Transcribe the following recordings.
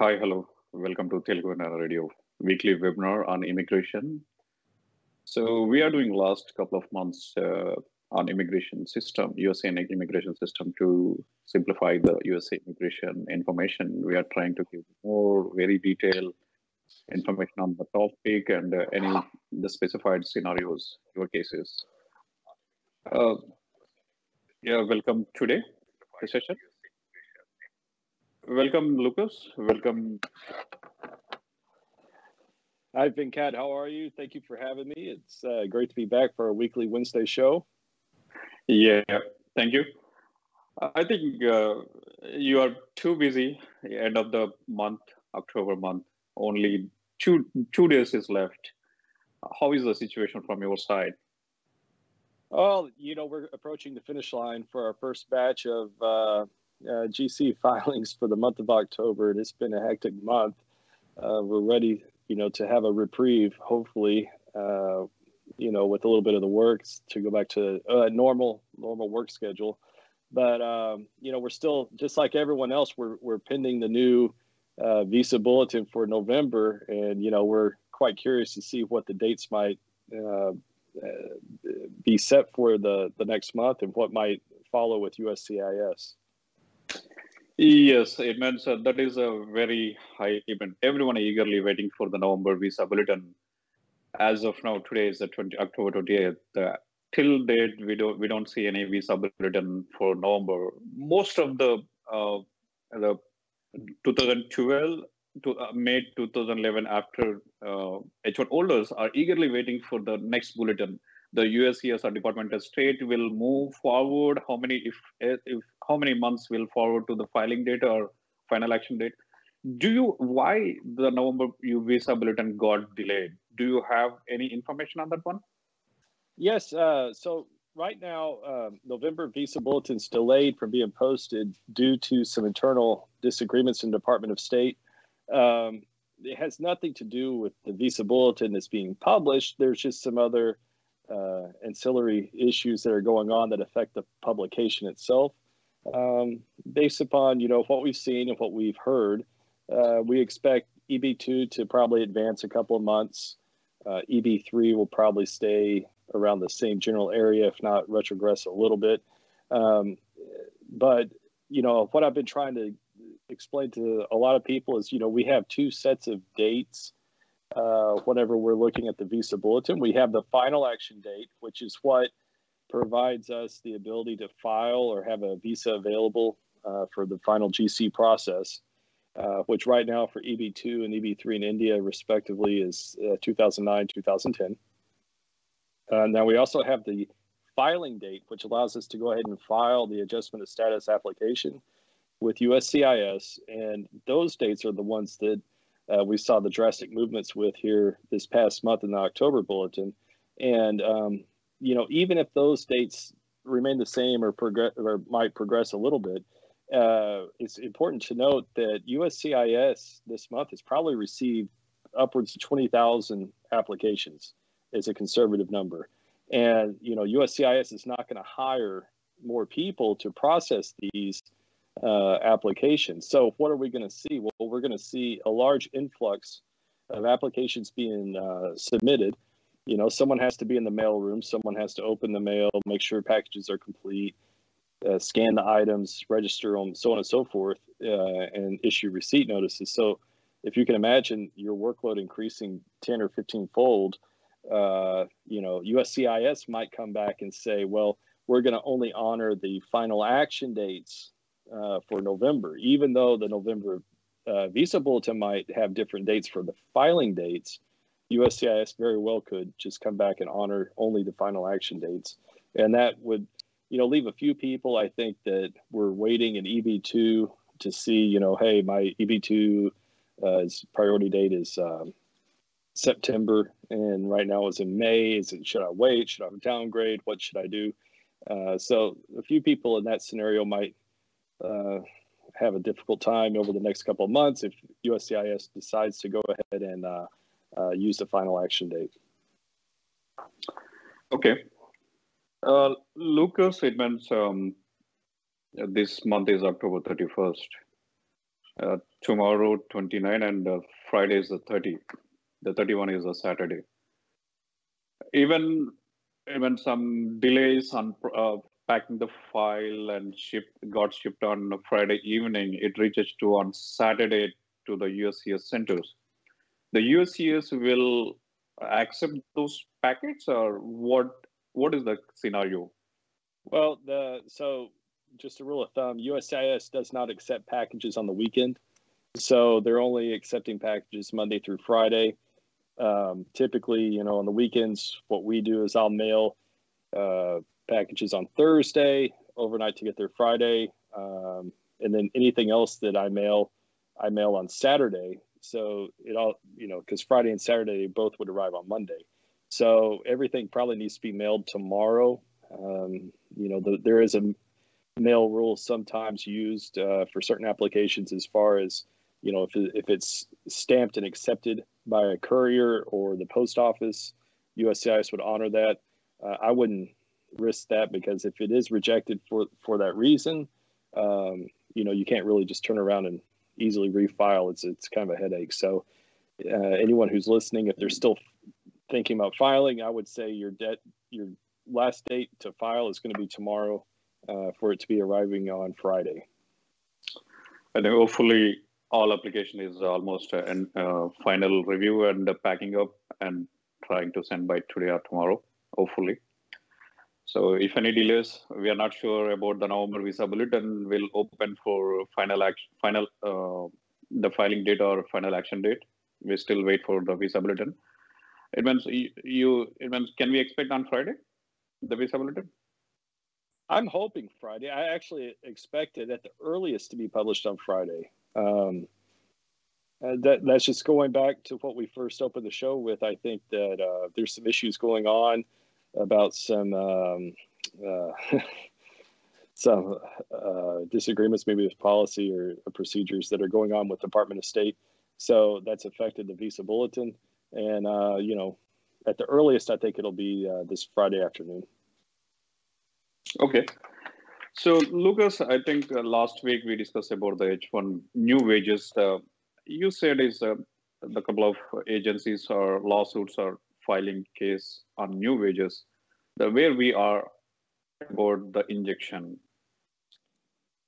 Hi, hello. Welcome to Telugu NRI Radio weekly webinar on immigration. So we are doing last couple of months uh, on immigration system, USA immigration system to simplify the USA immigration information. We are trying to give more very detailed information on the topic and uh, any the specified scenarios, your cases. Uh, yeah, welcome today, the session. Welcome, Lucas. Welcome, Hi, Venkat. How are you? Thank you for having me. It's uh, great to be back for our weekly Wednesday show. Yeah, thank you. I think uh, you are too busy. End of the month, October month. Only two two days is left. How is the situation from your side? Well, you know, we're approaching the finish line for our first batch of uh, uh, GC filings for the month of October. And it's been a hectic month. Uh, we're ready, you know, to have a reprieve, hopefully, uh, you know, with a little bit of the works to go back to a normal, normal work schedule. But, um, you know, we're still, just like everyone else, we're, we're pending the new uh, visa bulletin for November. And, you know, we're quite curious to see what the dates might uh, uh, be set for the, the next month and what might follow with USCIS. Yes, it means uh, that is a very high event. Everyone eagerly waiting for the November visa bulletin. As of now, today is the 20, October 28th. Uh, till date, we don't we don't see any visa bulletin for November. Most of the uh, the 2012 to uh, May 2011 after uh, H1 holders are eagerly waiting for the next bulletin. The USCIS or Department of State will move forward. How many if if how many months will forward to the filing date or final action date? Do you why the November U visa bulletin got delayed? Do you have any information on that one? Yes. Uh, so right now, um, November visa bulletin's delayed from being posted due to some internal disagreements in Department of State. Um, it has nothing to do with the visa bulletin that's being published. There's just some other uh, ancillary issues that are going on that affect the publication itself. Um, based upon you know what we've seen and what we've heard, uh, we expect EB2 to probably advance a couple of months. Uh, EB3 will probably stay around the same general area, if not retrogress a little bit. Um, but you know what I've been trying to explain to a lot of people is you know we have two sets of dates uh, whenever we're looking at the visa bulletin. We have the final action date, which is what provides us the ability to file or have a visa available uh, for the final GC process, uh, which right now for EB2 and EB3 in India, respectively, is uh, 2009 2010. Uh, now, we also have the filing date, which allows us to go ahead and file the adjustment of status application with USCIS. And those dates are the ones that uh, we saw the drastic movements with here this past month in the October bulletin. And, um, you know, even if those dates remain the same or progress or might progress a little bit, uh, it's important to note that USCIS this month has probably received upwards of 20,000 applications as a conservative number. And, you know, USCIS is not going to hire more people to process these uh, applications. So, what are we going to see? Well, we're going to see a large influx of applications being uh, submitted. You know, someone has to be in the mail room, someone has to open the mail, make sure packages are complete, uh, scan the items, register them, so on and so forth, uh, and issue receipt notices. So, if you can imagine your workload increasing 10 or 15 fold, uh, you know, USCIS might come back and say, well, we're going to only honor the final action dates uh, for November, even though the November uh, visa bulletin might have different dates for the filing dates. USCIS very well could just come back and honor only the final action dates, and that would, you know, leave a few people. I think that we're waiting in EB2 to see, you know, hey, my EB2 uh, priority date is um, September, and right now it's in May. Is it should I wait? Should I downgrade? What should I do? Uh, so a few people in that scenario might uh, have a difficult time over the next couple of months if USCIS decides to go ahead and uh, uh, use the final action date. Okay. Uh, Lucas, it means um, this month is October 31st. Uh, tomorrow 29 and Friday is the 30. The 31 is a Saturday. Even even some delays on uh, packing the file and ship got shipped on Friday evening. It reaches to on Saturday to the USCS centers. The USCS will accept those packets, or what? What is the scenario? Well, the so just a rule of thumb, USCIS does not accept packages on the weekend, so they're only accepting packages Monday through Friday. Um, typically, you know, on the weekends, what we do is I'll mail uh, packages on Thursday overnight to get there Friday, um, and then anything else that I mail, I mail on Saturday. So it all, you know, because Friday and Saturday they both would arrive on Monday. So everything probably needs to be mailed tomorrow. Um, you know, the, there is a mail rule sometimes used uh, for certain applications as far as you know if, if it's stamped and accepted by a courier or the post office uscis would honor that uh, i wouldn't risk that because if it is rejected for for that reason um, you know you can't really just turn around and easily refile it's it's kind of a headache so uh, anyone who's listening if they're still thinking about filing i would say your debt your last date to file is going to be tomorrow uh, for it to be arriving on Friday. And hopefully, all application is almost a uh, final review and packing up and trying to send by today or tomorrow, hopefully. So if any delays, we are not sure about the November visa bulletin We'll open for final action, final uh, the filing date or final action date. We still wait for the visa bulletin. It means you, you it means can we expect on Friday the visa bulletin? I'm hoping Friday. I actually expect it at the earliest to be published on Friday. Um, that that's just going back to what we first opened the show with. I think that uh, there's some issues going on about some um, uh, some uh, disagreements, maybe with policy or procedures that are going on with Department of State. So that's affected the visa bulletin, and uh, you know, at the earliest, I think it'll be uh, this Friday afternoon. Okay. So, Lucas, I think uh, last week we discussed about the H1 new wages. You said is uh, the couple of agencies or lawsuits are filing case on new wages. The where we are about the injection.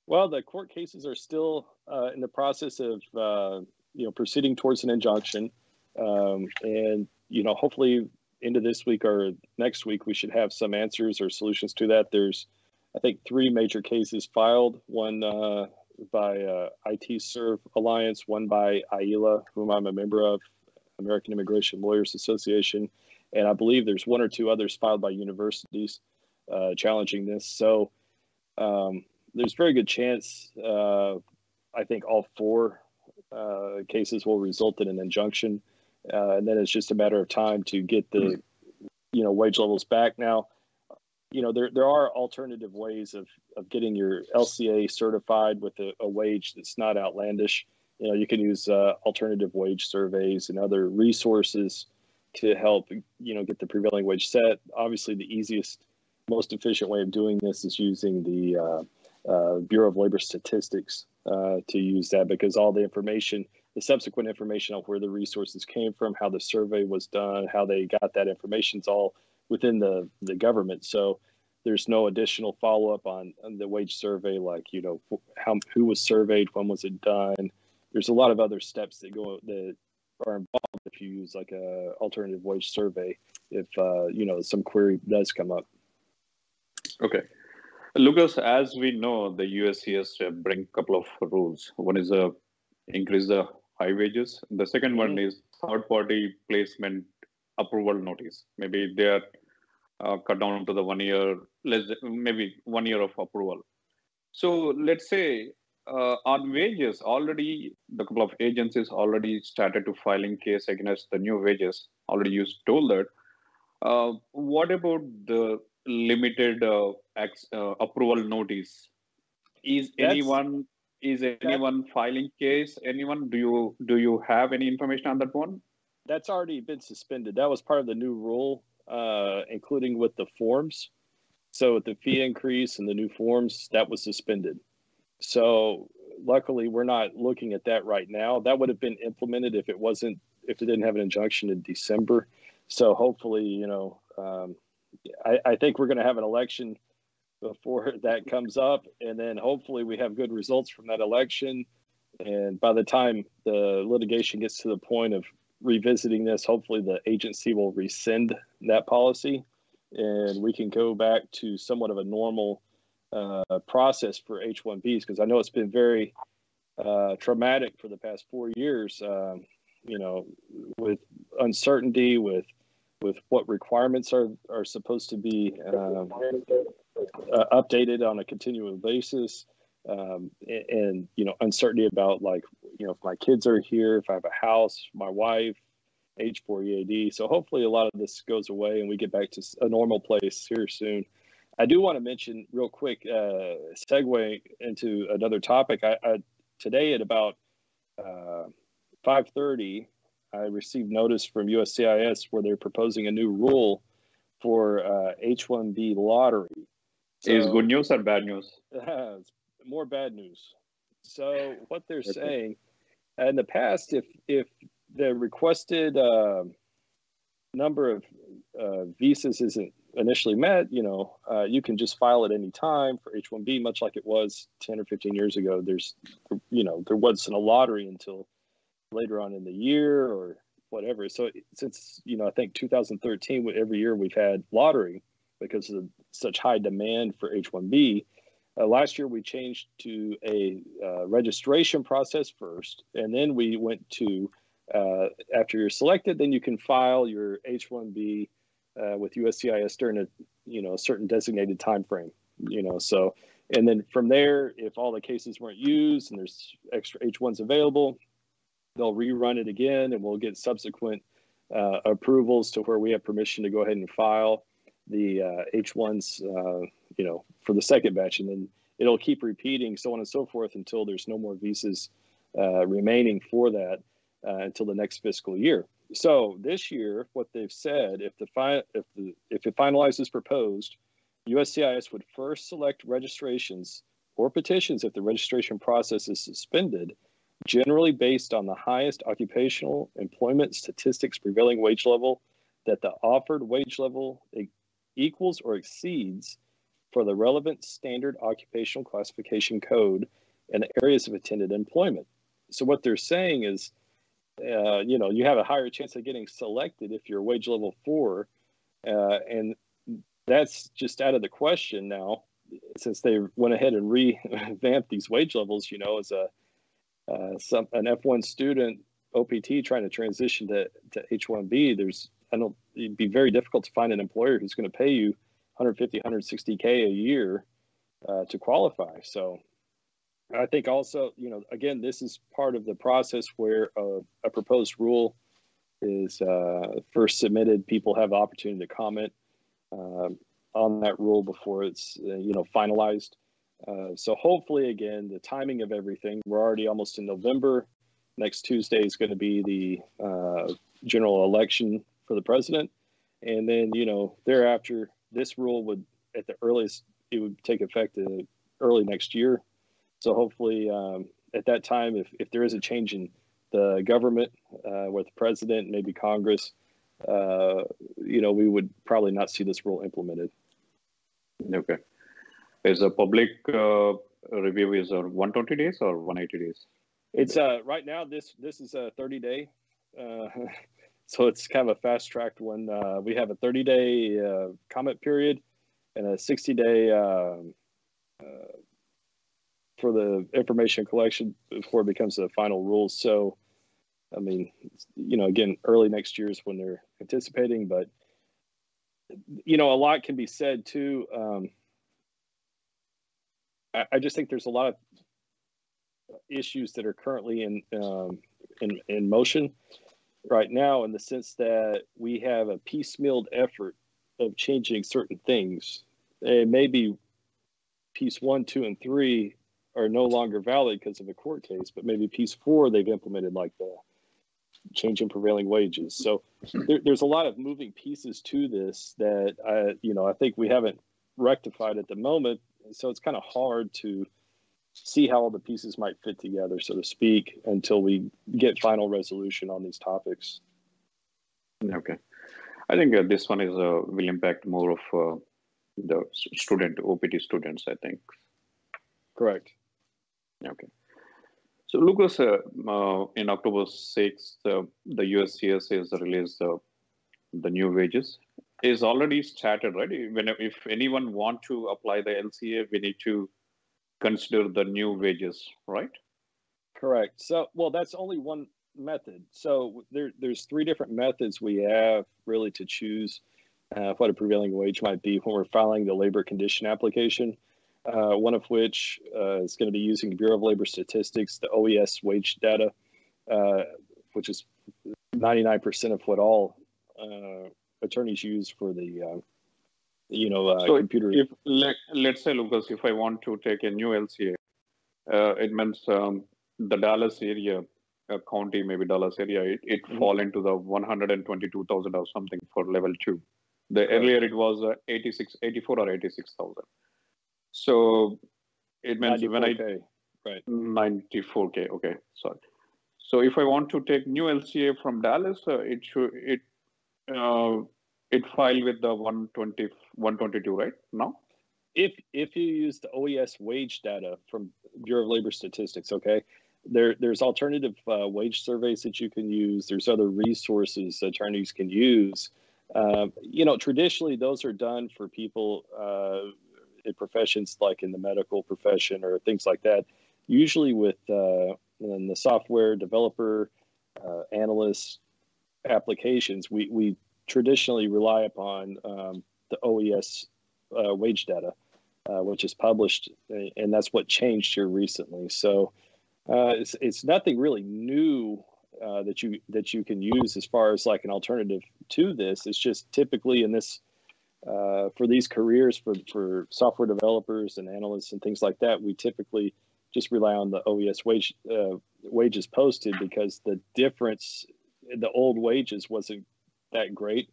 Well, the court cases are still uh, in the process of uh, you know proceeding towards an injunction, um, and you know hopefully into this week or next week, we should have some answers or solutions to that. There's, I think, three major cases filed. One uh, by uh, IT Serve Alliance, one by AILA, whom I'm a member of, American Immigration Lawyers Association, and I believe there's one or two others filed by universities uh, challenging this. So um, there's very good chance. Uh, I think all four uh, cases will result in an injunction uh, and then it's just a matter of time to get the you know wage levels back. Now, you know there there are alternative ways of of getting your LCA certified with a, a wage that's not outlandish. You know, you can use uh, alternative wage surveys and other resources to help you know get the prevailing wage set. Obviously, the easiest, most efficient way of doing this is using the uh, uh, Bureau of Labor Statistics uh, to use that because all the information the subsequent information on where the resources came from, how the survey was done, how they got that information is all within the, the government. So there's no additional follow up on, on, the wage survey, like, you know, how, who was surveyed, when was it done. There's a lot of other steps that go that are involved if you use like a alternative wage survey, if, uh, you know, some query does come up. Okay. Lucas, as we know, the USCS bring a couple of rules. One is a increase the high wages. The 2nd mm-hmm. one is third party placement approval notice. Maybe they are uh, cut down to the one year, less maybe one year of approval. So let's say uh, on wages, already the couple of agencies already started to filing case against the new wages. Already you told that. Uh, what about the limited uh, ex, uh, approval notice? Is That's, anyone is anyone filing case anyone do you do you have any information on that one that's already been suspended that was part of the new rule uh, including with the forms so with the fee increase and the new forms that was suspended so luckily, we're not looking at that right now. That would have been implemented if it wasn't if it didn't have an injunction in December. So hopefully, you know, um, I, I think we're going to have an election before that comes up, and then hopefully we have good results from that election. And by the time the litigation gets to the point of revisiting this, hopefully the agency will rescind that policy, and we can go back to somewhat of a normal uh, process for H-1Bs because I know it's been very uh, traumatic for the past four years. Um, you know, with uncertainty, with with what requirements are are supposed to be um, uh, updated on a continual basis, um, and, and, you know, uncertainty about like you know if my kids are here, if I have a house, my wife, H4 EAD. So hopefully a lot of this goes away and we get back to a normal place here soon. I do want to mention real quick, uh, segue into another topic. I, I today at about uh, 5:30, I received notice from USCIS where they're proposing a new rule for uh, H-1B lottery. So, Is good news or bad news? more bad news. So what they're saying, in the past, if if the requested uh, number of uh, visas isn't initially met, you know, uh, you can just file at any time for H-1B, much like it was 10 or 15 years ago. There's, you know, there wasn't a lottery until later on in the year or whatever. So since, you know, I think 2013, every year we've had lottery because of such high demand for H-1B. Uh, last year we changed to a uh, registration process first, and then we went to uh, after you're selected, then you can file your H-1B uh, with USCIS during a you know a certain designated time frame. You know, so and then from there, if all the cases weren't used and there's extra H1s available, they'll rerun it again, and we'll get subsequent uh, approvals to where we have permission to go ahead and file the uh, H1s. Uh, you know, for the second batch, and then it'll keep repeating, so on and so forth, until there's no more visas uh, remaining for that uh, until the next fiscal year. So this year, what they've said, if the fi- if the if it finalizes proposed, USCIS would first select registrations or petitions if the registration process is suspended, generally based on the highest occupational employment statistics prevailing wage level that the offered wage level equals or exceeds for the relevant standard occupational classification code and areas of attended employment. So what they're saying is uh, you know, you have a higher chance of getting selected if you're wage level four, uh, and that's just out of the question now, since they went ahead and revamped these wage levels. You know, as a uh, some an F1 student OPT trying to transition to to H1B, there's I don't it'd be very difficult to find an employer who's going to pay you 150, 160k a year uh, to qualify. So I think also, you know, again, this is part of the process where a, a proposed rule is uh, first submitted. People have the opportunity to comment um, on that rule before it's, uh, you know, finalized. Uh, so hopefully, again, the timing of everything, we're already almost in November. Next Tuesday is going to be the uh, general election for the president. And then, you know, thereafter, this rule would, at the earliest, it would take effect early next year so hopefully, um, at that time, if, if there is a change in the government uh, with the president, maybe Congress, uh, you know, we would probably not see this rule implemented. Okay. Is a public uh, review is uh, 120 days or 180 days? It's uh right now this this is a 30 day, uh, so it's kind of a fast tracked one. Uh, we have a 30 day uh, comment period and a 60 day um, uh, for the information collection before it becomes the final rules. So, I mean, you know, again, early next year is when they're anticipating, but you know, a lot can be said too. Um, I, I, just think there's a lot of issues that are currently in um, in in motion right now, in the sense that we have a piecemealed effort of changing certain things. It may be piece one, two, and three are no longer valid because of a court case, but maybe piece four they've implemented like the change in prevailing wages. So there, there's a lot of moving pieces to this that I, you know, I think we haven't rectified at the moment. So it's kind of hard to see how all the pieces might fit together, so to speak, until we get final resolution on these topics. Okay, I think uh, this one is uh, will impact more of uh, the student OPT students. I think. Correct. Okay. So, Lucas, uh, uh, in October 6th, uh, the USCS has released the new wages. Is already started, right? When if anyone want to apply the LCA, we need to consider the new wages, right? Correct. So, well, that's only one method. So there, there's three different methods we have really to choose uh, what a prevailing wage might be when we're filing the labor condition application. Uh, one of which uh, is going to be using Bureau of Labor Statistics, the OES wage data, uh, which is 99% of what all uh, attorneys use for the uh, you know, uh, so computer. If let, let's say, Lucas, if I want to take a new LCA, uh, it means um, the Dallas area county, maybe Dallas area, it, it mm-hmm. fall into the 122,000 or something for level two. The earlier it was uh, 86, 84 or 86,000. So it means when I right 94k. Okay, sorry. So if I want to take new LCA from Dallas, uh, it should it uh, it file with the 120 122 right now if if you use the oes wage data from bureau of labor statistics okay there there's alternative uh, wage surveys that you can use there's other resources attorneys can use um, you know traditionally those are done for people uh, in professions like in the medical profession or things like that usually with uh, in the software developer uh, analyst applications we we traditionally rely upon um, the OES uh, wage data, uh, which is published, and that's what changed here recently. So uh, it's, it's nothing really new uh, that you that you can use as far as like an alternative to this. It's just typically in this uh, for these careers for for software developers and analysts and things like that, we typically just rely on the OES wage uh, wages posted because the difference the old wages wasn't that great.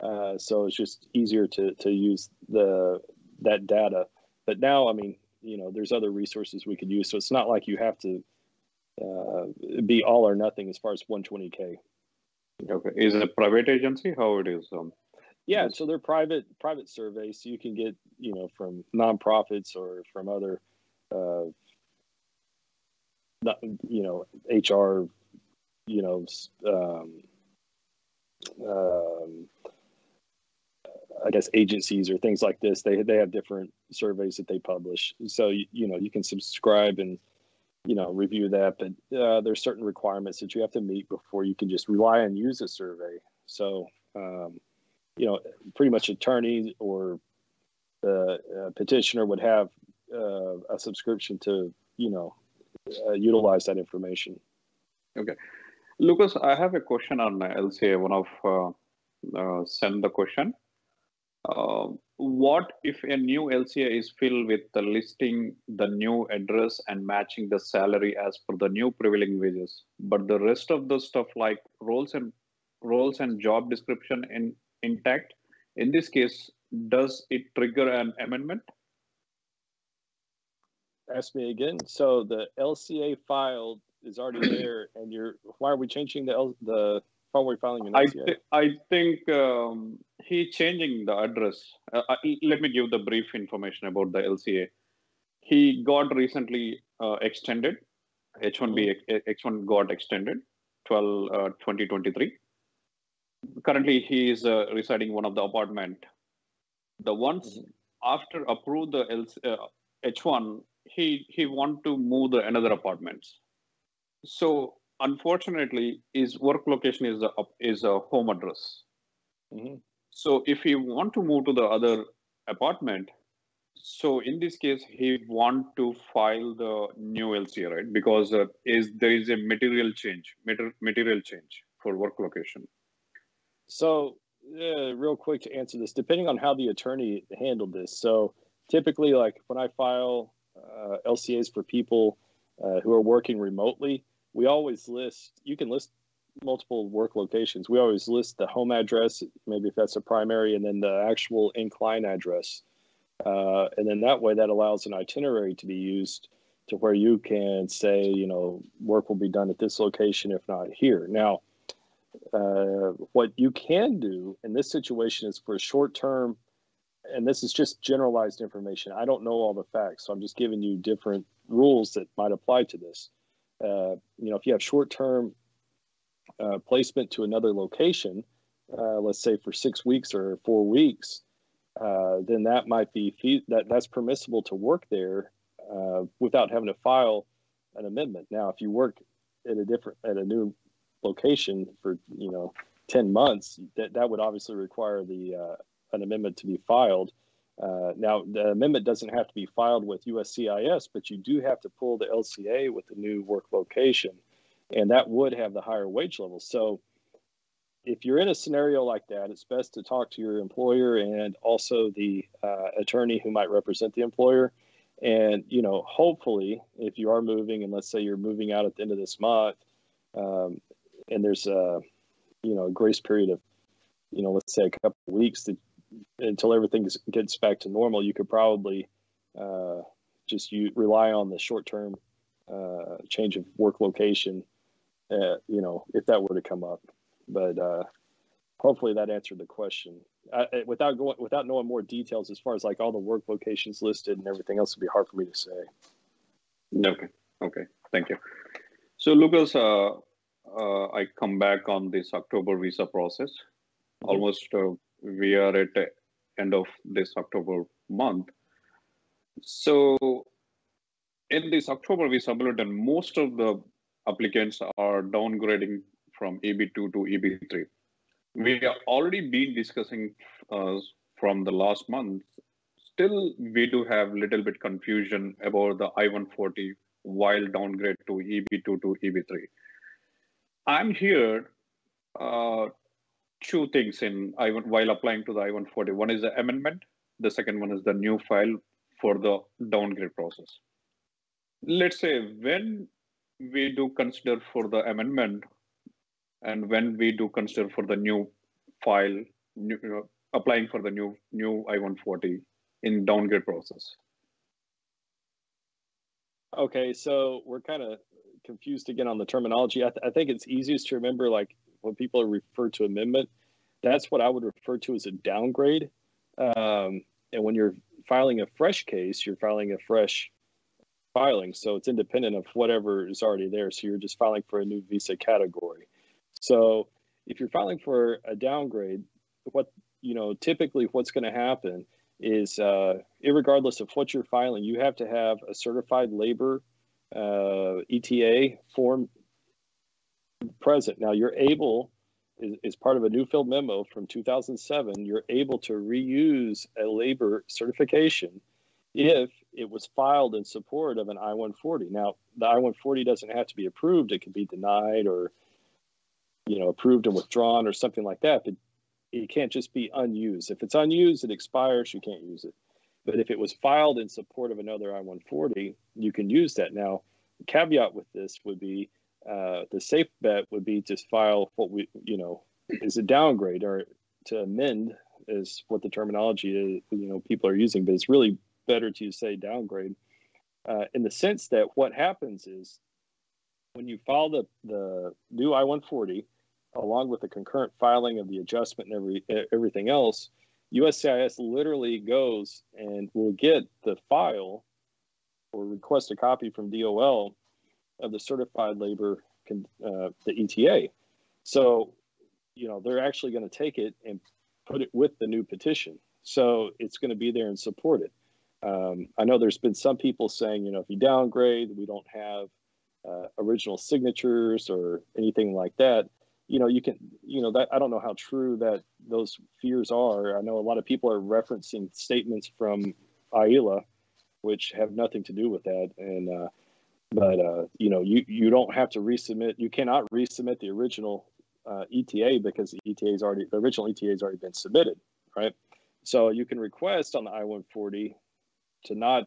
Uh, so it's just easier to to use the that data. But now, I mean, you know, there's other resources we could use. So it's not like you have to uh, be all or nothing as far as 120k. Okay, is it a private agency? How it is? Um, yeah, so they're private private surveys. So you can get you know from nonprofits or from other, uh, you know, HR, you know, um, um, I guess agencies or things like this. They they have different surveys that they publish. So you, you know you can subscribe and you know review that, but uh, there's certain requirements that you have to meet before you can just rely on use a survey. So um, you know pretty much attorney or the uh, petitioner would have uh, a subscription to you know uh, utilize that information. Okay. Lucas, I have a question on LCA. One of uh, uh, send the question. Uh, what if a new LCA is filled with the listing the new address and matching the salary as per the new prevailing wages, but the rest of the stuff like roles and roles and job description in intact? In this case, does it trigger an amendment? Ask me again. So the LCA filed is already there, and you're why are we changing the L, the why are we filing an I th- I think um, he changing the address. Uh, uh let me give the brief information about the LCA. He got recently uh, extended. H1B mm-hmm. H1 got extended 12 uh, 2023. Currently, he is uh, residing one of the apartment. The ones mm-hmm. after approve the H1, uh, he he want to move the another apartments so unfortunately, his work location is a is a home address. Mm-hmm. So if he want to move to the other apartment, so in this case, he want to file the new LCA, right? Because uh, is there is a material change, mater- material change for work location. So, uh, real quick to answer this, depending on how the attorney handled this. So, typically, like when I file uh, LCAs for people uh, who are working remotely, we always list, you can list multiple work locations. We always list the home address, maybe if that's a primary, and then the actual incline address. Uh, and then that way, that allows an itinerary to be used. to where you can say, you know, work will be done at this location, if not here. Now, uh, what you can do in this situation is for a short term, and this is just generalized information. I don't know all the facts, so I'm just giving you different rules that might apply to this. Uh, you know, if you have short term uh, placement to another location, uh, let's say for six weeks or four weeks, uh, then that might be fee- that that's permissible to work there uh, without having to file an amendment. Now, if you work at a different at a new location for you know 10 months that, that would obviously require the uh, an amendment to be filed. Uh, now the amendment doesn't have to be filed with uscis but you do have to pull the lca with the new work location and that would have the higher wage level. So if you're in a scenario like that it's best to talk to your employer and also the uh, attorney who might represent the employer. And you know hopefully if you are moving and let's say you're moving out at the end of this month um, and there's a you know a grace period of you know let's say a couple of weeks to, until everything gets back to normal you could probably uh, just you rely on the short term uh, change of work location uh, you know if that were to come up. But uh, hopefully that answered the question. I, without going without knowing more details as far as like all the work locations listed and everything else would be hard for me to say. Okay. Okay. Thank you. So lucas uh, I come back on this October visa process. Mm-hmm. Almost uh, we are at the end of this October month. So in this October we visa bulletin, most of the applicants are downgrading from EB2 to EB3. We have already been discussing uh, from the last month. Still, we do have little bit confusion about the I-140 while downgrade to EB2 to EB3. I'm here uh, two things in I while applying to the I-140. One is the amendment. The second one is the new file for the downgrade process. Let's say when we do consider for the amendment and when we do consider for the new file, new, applying for the new new I-140 in downgrade process. Okay, so we're kind of confused again on the terminology. I, th- I think it's easiest to remember like when people refer to amendment, that's what I would refer to as a downgrade. Um, and when you're filing a fresh case, you're filing a fresh filing. So it's independent of whatever is already there. So you're just filing for a new visa category. So if you're filing for a downgrade, what you know typically what's going to happen is, uh, regardless of what you're filing, you have to have a certified labor uh, ETA form present. Now you're able, is, is part of a Neufeld memo from 2007, you're able to reuse a labor certification if it was filed in support of an I-140. Now the I-140 doesn't have to be approved; it can be denied or, you know, approved and withdrawn or something like that. But it can't just be unused. If it's unused, it expires. You can't use it. But if it was filed in support of another I-140, you can use that. Now, the caveat with this would be uh, the safe bet would be to file what we, you know, is a downgrade or to amend is what the terminology is, you know, people are using, but it's really better to say downgrade uh, in the sense that what happens is when you file the, the new I-140 along with the concurrent filing of the adjustment and every, everything else, USCIS literally goes and will get the file or request a copy from DOL of the certified labor, uh, the ETA. So, you know, they're actually going to take it and put it with the new petition. So it's going to be there and support it. Um, I know there's been some people saying, you know, if you downgrade, we don't have uh, original signatures or anything like that you know you can you know that i don't know how true that those fears are. I know a lot of people are referencing statements from AILA which have nothing to do with that. And uh, but uh, you know you you don't have to resubmit you cannot resubmit the original uh, ETA because the ETA is already the original ETA has already been submitted right? So you can request on the I-140 to not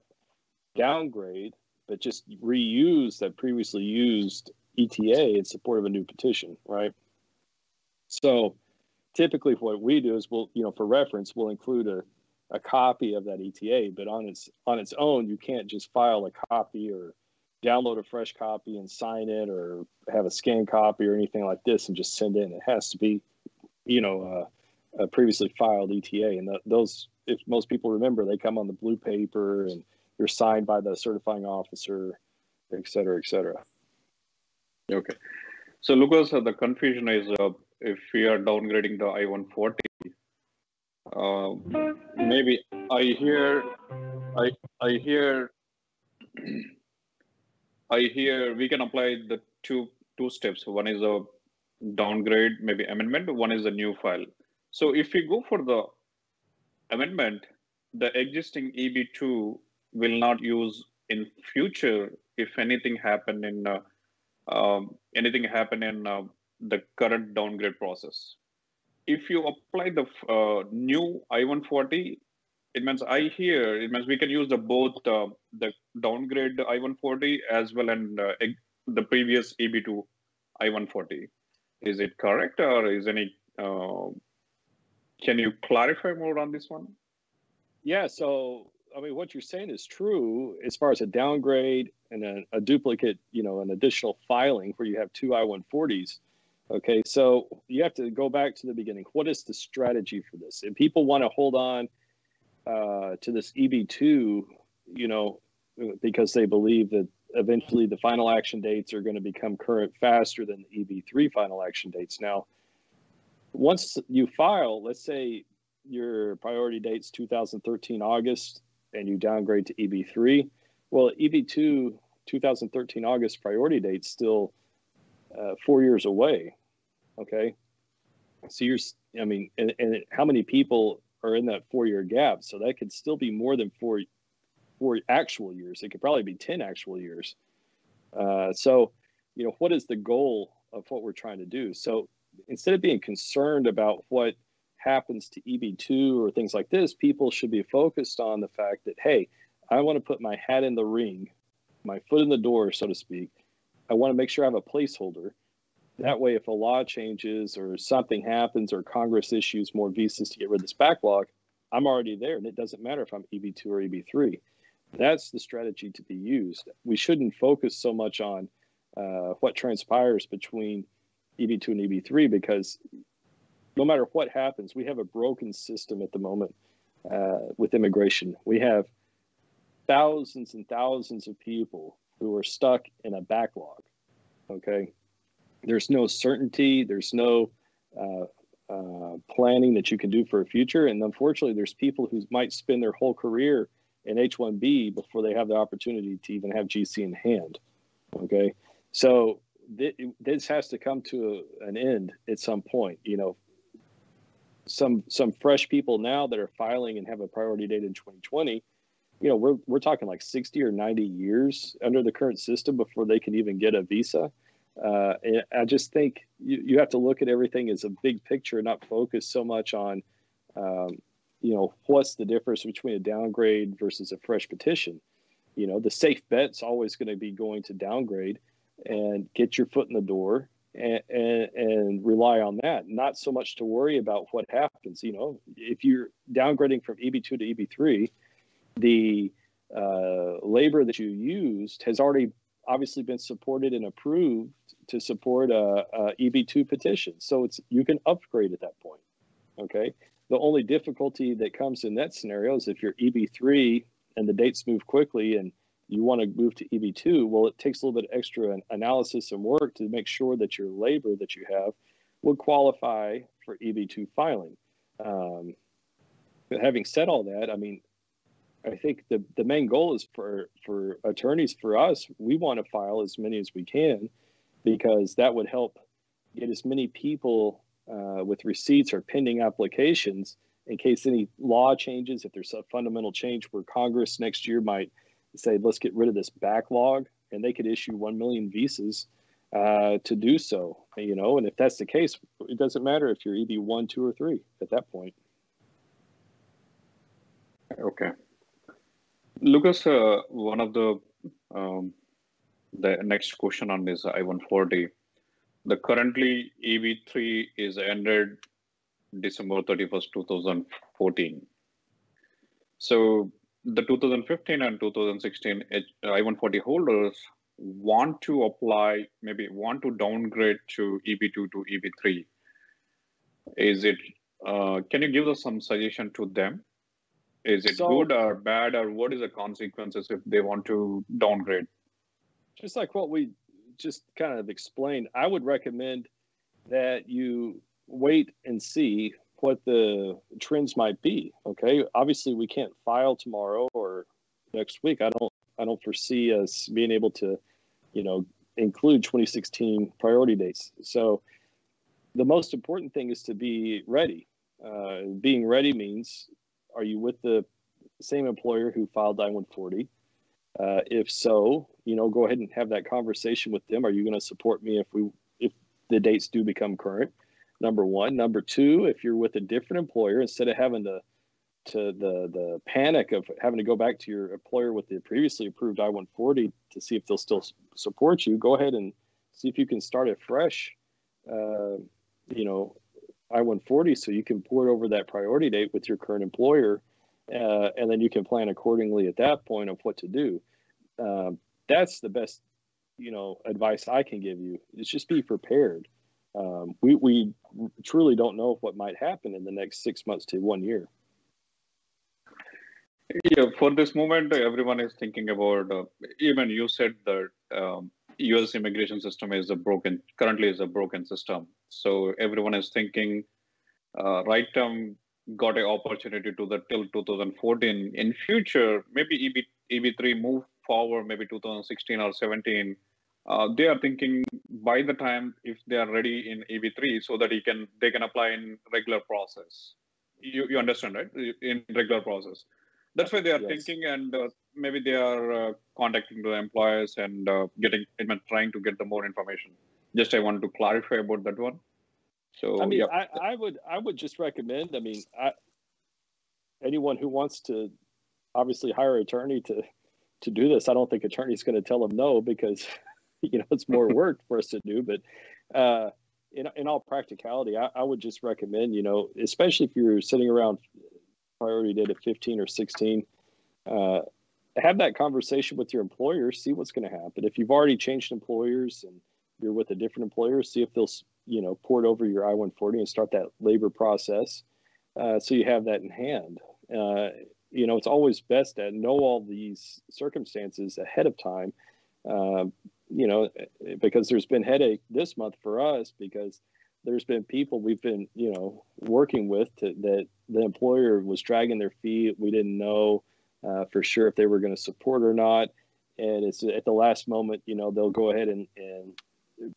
downgrade but just reuse that previously used ETA in support of a new petition right so typically what we do is we'll, you know, for reference, we'll include a, a copy of that ETA, but on its on its own, you can't just file a copy or download a fresh copy and sign it or have a scanned copy or anything like this and just send in. It has to be, you know, uh, a previously filed ETA. And those, if most people remember, they come on the blue paper and they're signed by the certifying officer, et cetera, et cetera. Okay. So, Lucas, uh, the confusion is uh, if we are downgrading the I 140, uh, maybe I hear, I, I hear I hear we can apply the two two steps. One is a downgrade, maybe amendment. One is a new file. So if we go for the amendment, the existing EB2 will not use in future if anything happened in uh, um, anything happened in uh, the current downgrade process. If you apply the uh, new I-140, it means I hear it means we can use the both uh, the downgrade I-140 as well and uh, the previous EB2 I-140. Is it correct or is any? Uh, can you clarify more on this one? Yeah. So I mean, what you're saying is true as far as a downgrade and a, a duplicate, you know, an additional filing where you have two I-140s. Okay, so you have to go back to the beginning. What is the strategy for this? If people want to hold on uh, to this EB2, you know, because they believe that eventually the final action dates are going to become current faster than the EB3 final action dates. Now, once you file, let's say your priority date's 2013 August and you downgrade to EB3, well, EB2 2013 August priority date's still uh, four years away. Okay. So you're, I mean, and, and how many people are in that four year gap. So that could still be more than four four actual years. It could probably be ten actual years. Uh, so, you know, what is the goal of what we're trying to do? So instead of being concerned about what happens to EB2 or things like this, people should be focused on the fact that, hey, I want to put my hat in the ring, my foot in the door, so to speak. I want to make sure I have a placeholder. That way, if a law changes or something happens or Congress issues more visas to get rid of this backlog, I'm already there and it doesn't matter if I'm EB2 or EB3. That's the strategy to be used. We shouldn't focus so much on uh, what transpires between EB2 and EB3 because no matter what happens, we have a broken system at the moment uh, with immigration. We have thousands and thousands of people who are stuck in a backlog. Okay there's no certainty there's no uh, uh, planning that you can do for a future. And unfortunately there's people who might spend their whole career in h1b before they have the opportunity to even have gc in hand okay? So th- this has to come to a, an end at some point you know? Some some fresh people now that are filing and have a priority date in 2020 you know we're, we're talking like 60 or 90 years under the current system before they can even get a visa uh, I just think you, you have to look at everything as a big picture, not focus so much on, um, you know, what's the difference between a downgrade versus a fresh petition. You know, the safe bet's always going to be going to downgrade and get your foot in the door and, and, and, rely on that. Not so much to worry about what happens. You know, if you're downgrading from EB2 to EB3, the uh, labor that you used has already obviously been supported and approved to support a, a EB2 petition. So it's you can upgrade at that point. Okay. The only difficulty that comes in that scenario is if you're EB3 and the dates move quickly and you want to move to EB2, well, it takes a little bit of extra analysis and work to make sure that your labor that you have would qualify for EB2 filing. Um, but having said all that, I mean, I think the, the main goal is for, for attorneys, for us, we want to file as many as we can because that would help get as many people uh, with receipts or pending applications in case any law changes, if there's a fundamental change where Congress next year might say, let's get rid of this backlog, and they could issue 1 million visas uh, to do so, you know, and if that's the case, it doesn't matter if you're EB 1, 2, or 3 at that point. Okay. Lucas, uh, one of the um, the next question on this I-140, the currently EB3 is ended December 31st, 2014. So the 2015 and 2016 I-140 holders want to apply, maybe want to downgrade to EB2 to EB3, is it? Uh, can you give us some suggestion to them? Is it so, good or bad, or what is the consequences if they want to downgrade? Just like what we just kind of explained, I would recommend that you wait and see what the trends might be. Okay, obviously we can't file tomorrow or next week. I don't I don't foresee us being able to, you know, include 2016 priority dates. So the most important thing is to be ready. Uh, being ready means are you with the same employer who filed I-140? Uh, if so, you know, go ahead and have that conversation with them. Are you going to support me if we if the dates do become current? Number one. Number two, if you're with a different employer, instead of having to to the the panic of having to go back to your employer with the previously approved I-140 to see if they'll still support you, go ahead and see if you can start it fresh. Uh, you know, I-140, so you can port over that priority date with your current employer, uh, and then you can plan accordingly at that point of what to do. Um, that's the best, you know, advice I can give you. Is just be prepared. Um, we we truly don't know what might happen in the next six months to one year. Yeah, for this moment, everyone is thinking about. Uh, even you said that um, U.S. immigration system is a broken. Currently, is a broken system. So everyone is thinking, uh, right term got an opportunity to the till 2014. In future, maybe EB EB3 move forward, maybe 2016 or 17. Uh, they are thinking by the time if they are ready in EB3, so that he can they can apply in regular process. You you understand right? In regular process that's why they are yes. thinking and uh, maybe they are uh, contacting the employers and uh, getting trying to get the more information just i wanted to clarify about that one so i mean I, I would i would just recommend i mean I, anyone who wants to obviously hire an attorney to to do this i don't think attorney's going to tell them no because you know it's more work for us to do. But uh in, in all practicality I, I would just recommend you know especially if you're sitting around priority date at 15 or 16 uh, have that conversation with your employer see what's going to happen. If you've already changed employers and you're with a different employer see if they'll you know port over your i-140 and start that labor process uh, so you have that in hand. Uh, you know it's always best to know all these circumstances ahead of time um, you know because there's been headache this month for us because there's been people we've been you know working with to, that the employer was dragging their feet. We didn't know uh, for sure if they were going to support or not. And it's at the last moment you know they'll go ahead and, and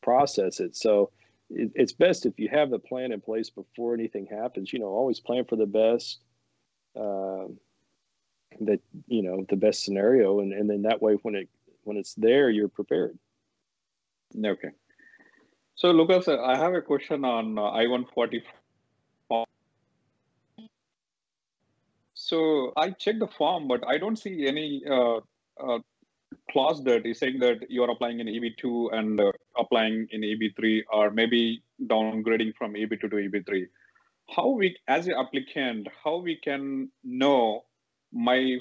process it. So it, it's best if you have the plan in place before anything happens you know always plan for the best uh, that you know the best scenario. And, and then that way when it when it's there you're prepared. Okay. So, Lucas, I have a question on uh, I-140. So I checked the form, but I don't see any uh, uh, clause that is saying that you are applying in EB2 and uh, applying in EB3, or maybe downgrading from EB2 to EB3. How we, as an applicant, how we can know my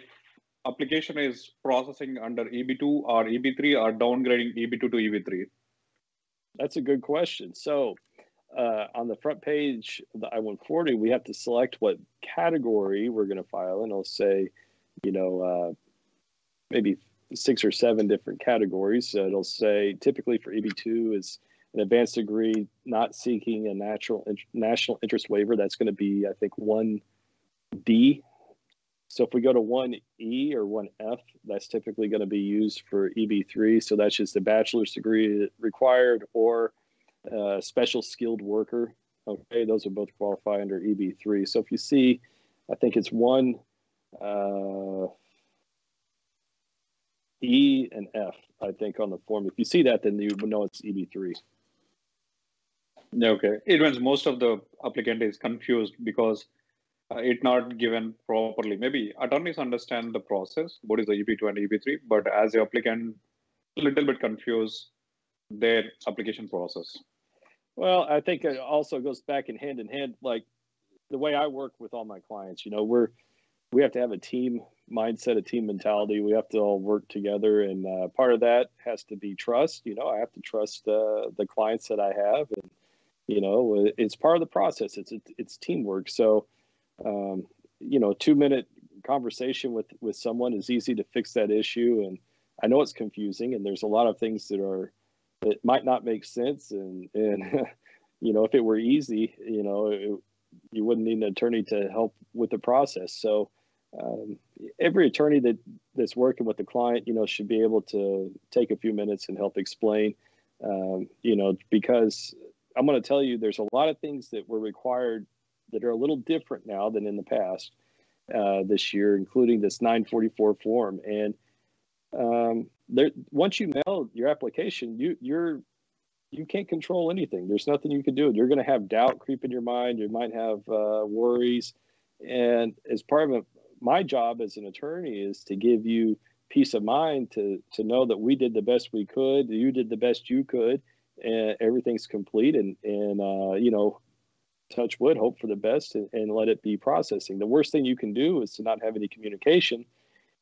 application is processing under EB2 or EB3 or downgrading EB2 to EB3? That's a good question. So, uh, on the front page of the I-140, we have to select what category we're going to file, and it'll say, you know, uh, maybe six or seven different categories. So it'll say typically for EB2 is an advanced degree not seeking a natural national interest waiver. That's going to be, I think, one D so if we go to 1E or 1F, that's typically going to be used for EB3. So that's just a bachelor's degree required or a special skilled worker. Okay, those would both qualify under EB3. So if you see, I think it's one uh, E and F, I think, on the form. If you see that, then you would know it's EB3. Okay. It means most of the applicant is confused because uh, it not given properly. Maybe attorneys understand the process, what is the EB2 and EB3, but as the applicant, a little bit confused their application process. Well, I think it also goes back in hand in hand, like the way I work with all my clients. You know, we're we have to have a team mindset, a team mentality. We have to all work together, and uh, part of that has to be trust. You know, I have to trust uh, the clients that I have, and you know, it's part of the process. It's it's, teamwork. So, um, you know, two minute conversation with with someone is easy to fix that issue, and I know it's confusing, and there's a lot of things that are that might not make sense, and and you know, if it were easy, you know, it, you wouldn't need an attorney to help with the process. So um, every attorney that that's working with the client, you know, should be able to take a few minutes and help explain, um, you know, because I'm going to tell you, there's a lot of things that were required that are a little different now than in the past uh, this year, including this 944 form. And um, there, once you mail your application, you you're you can't control anything. There's nothing you can do. You're going to have doubt creep in your mind. You might have uh, worries, and as part of a, my job as an attorney is to give you peace of mind to to know that we did the best we could, you did the best you could, and everything's complete. And and uh, you know, touch wood, hope for the best, and, and let it be processing. The worst thing you can do is to not have any communication.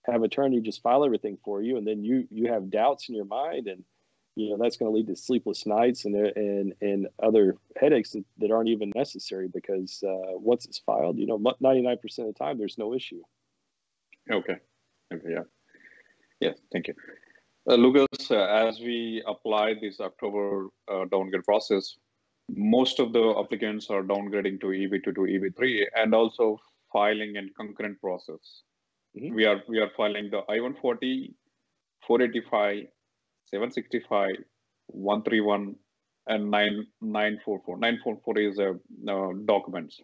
Have attorney just file everything for you, and then you you have doubts in your mind and you know that's going to lead to sleepless nights and and and other headaches that, that aren't even necessary because uh, once it's filed, you know, 99% of the time there's no issue. Okay. Okay. Yeah. Yes. Thank you. Uh, Lucas, uh, as we apply this October uh, downgrade process, most of the applicants are downgrading to EB2 to EB3 and also filing in concurrent process. Mm-hmm. We are we are filing the I-140, 485, 765, 131, and 9, 944. 944 is a uh, documents.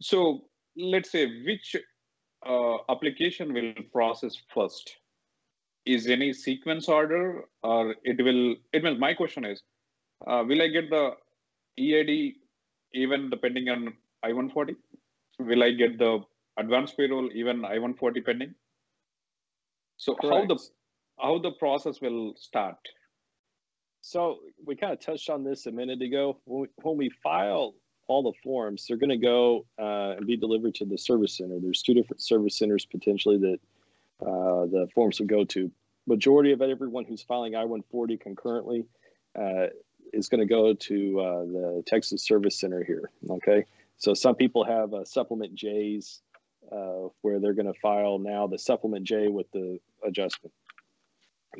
So let's say which uh, application will process first? Is any sequence order or it will, it will, my question is, uh, will I get the EAD even depending on I-140? Will I get the advanced payroll even I-140 pending? So Correct. how the how the process will start? So we kind of touched on this a minute ago. When we, file all the forms, they're going to go uh, and be delivered to the service center. There's two different service centers potentially that uh, the forms will go to. Majority of everyone who's filing I-140 concurrently uh, is going to go to uh, the Texas Service Center here. Okay, so some people have a supplement J's uh, where they're going to file now the supplement J with the adjustment.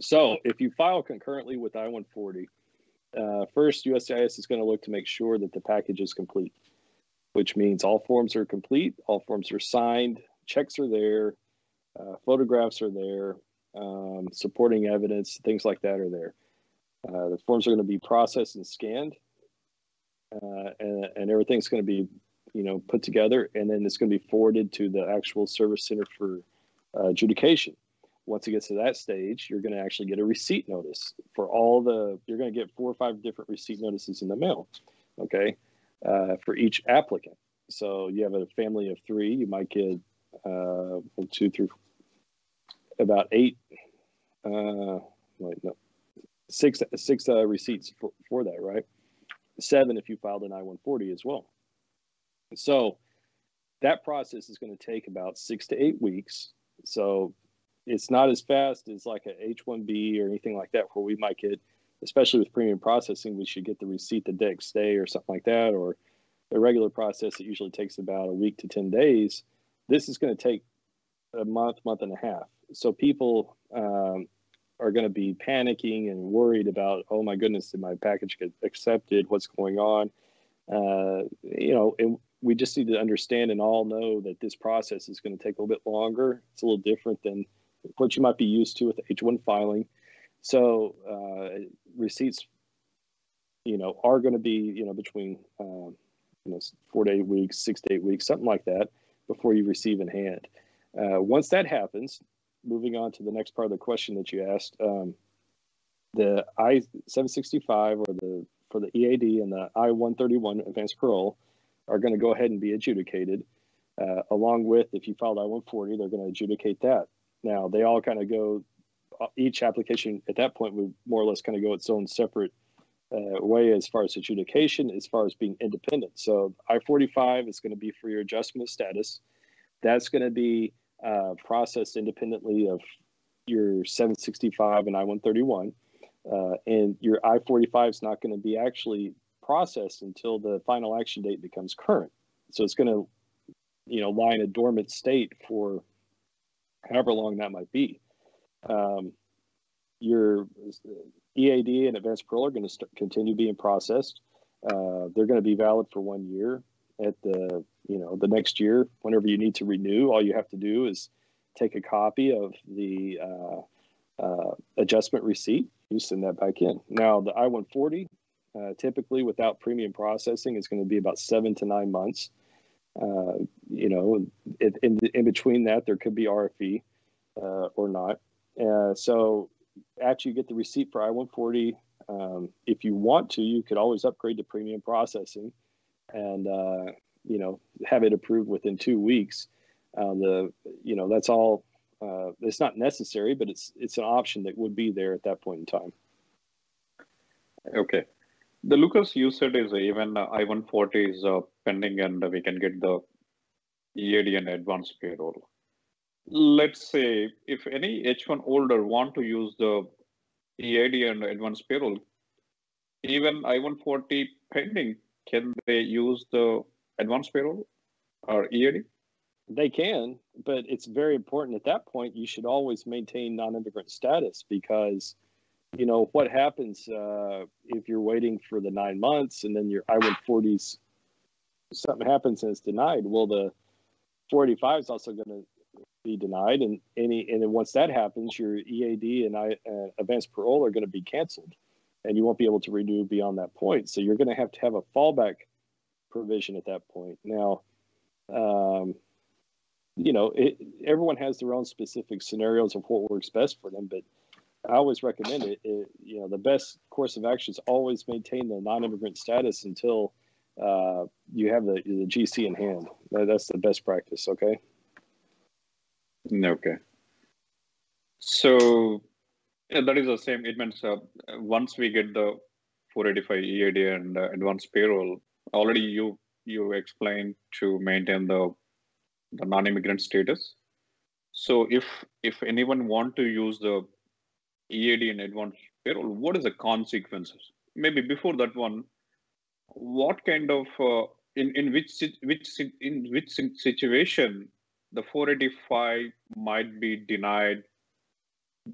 So if you file concurrently with I-140, uh, first USCIS is going to look to make sure that the package is complete, which means all forms are complete, all forms are signed, checks are there, uh, photographs are there, um, supporting evidence, things like that are there. Uh, the forms are going to be processed and scanned, uh, and, and everything's going to be, you know, put together, and then it's going to be forwarded to the actual service center for uh, adjudication once it gets to that stage, you're going to actually get a receipt notice for all the, you're going to get four or five different receipt notices in the mail, okay, uh, for each applicant. So you have a family of three, you might get uh, two through about eight, uh, wait, no, six, six uh, receipts for, for that, right? Seven if you filed an I 140 as well. So that process is going to take about six to eight weeks. So it's not as fast as like a H-1B or anything like that, where we might get, especially with premium processing, we should get the receipt the next day or something like that, or the regular process it usually takes about a week to 10 days. This is going to take a month, month and a half. So people um, are going to be panicking and worried about, oh my goodness, did my package get accepted? What's going on? Uh, you know, and we just need to understand and all know that this process is going to take a little bit longer. It's a little different than what you might be used to with H1 filing. So uh, receipts, you know, are going to be, you know, between, um, you know, four to eight weeks, six to eight weeks, something like that, before you receive in hand. Uh, once that happens, moving on to the next part of the question that you asked, um, the I-765 or the for the EAD and the I-131 advanced parole are going to go ahead and be adjudicated. Uh, along with, if you filed I-140, they're going to adjudicate that. Now they all kind of go. Uh, each application at that point would more or less kind of go its own separate uh, way as far as adjudication, as far as being independent. So I-45 is going to be for your adjustment of status, That's going to be uh, processed independently of your 765 and I-131, uh, and your I-45 is not going to be actually processed until the final action date becomes current. So it's going to, you know, lie in a dormant state for however long that might be. Um, your EAD and advanced parole are going to continue being processed. Uh, they're going to be valid for one year. At the you know the next year, whenever you need to renew, all you have to do is take a copy of the uh, uh, adjustment receipt. You send that back in. Now the I-140, uh, typically without premium processing, is going to be about seven to nine months. Uh, you know, in, in, in, between that, there could be RFE uh, or not. Uh, so after you get the receipt for I-140, um, if you want to, you could always upgrade to premium processing, and uh, you know have it approved within two weeks. Uh, the you know that's all. Uh, it's not necessary, but it's it's an option that would be there at that point in time. Okay, the Lucas you said is even uh, I-140 is uh, pending, and we can get the EAD and advanced payroll let's say if any H1 holder want to use the EAD and advanced payroll, even I-140 pending, can they use the advanced payroll or EAD? They can, but it's very important at that point. You should always maintain non-immigrant status because, you know, what happens uh, if you're waiting for the nine months and then your I-140s, something happens and it's denied. Well, the 485 is also going to be denied, and any and then once that happens, your EAD and I uh, advanced parole are going to be canceled, and you won't be able to renew beyond that point. So you're going to have to have a fallback provision at that point. Now, um, you know, it, everyone has their own specific scenarios of what works best for them, but I always recommend it. it you know, the best course of action is always maintain the non-immigrant status until uh, you have the, the GC in hand. That, that's the best practice. Okay. Okay. So yeah, that is the same. It means uh, once we get the 485 EAD and uh, advanced payroll, already you you explained to maintain the the non-immigrant status. So if if anyone want to use the EAD and advanced payroll, what is the consequences? Maybe before that one, what kind of uh, in in which which in which situation the 485 might be denied.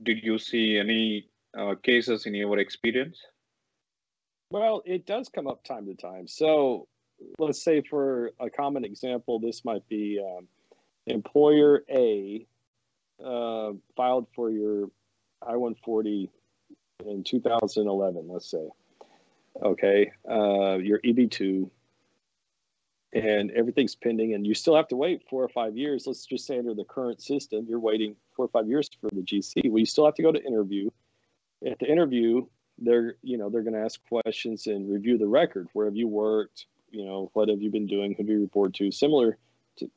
Did you see any uh, cases in your experience? Well, it does come up time to time. So let's say for a common example, this might be um, employer A uh, filed for your I 140 in 2011, let's say. Okay, uh, your EB2 and everything's pending and you still have to wait four or five years. Let's just say under the current system you're waiting four or five years for the gc well you still have to go to interview. At the interview they're you know they're going to ask questions and review the record. Where have you worked? You know what have you been doing? Who do you report to? Similar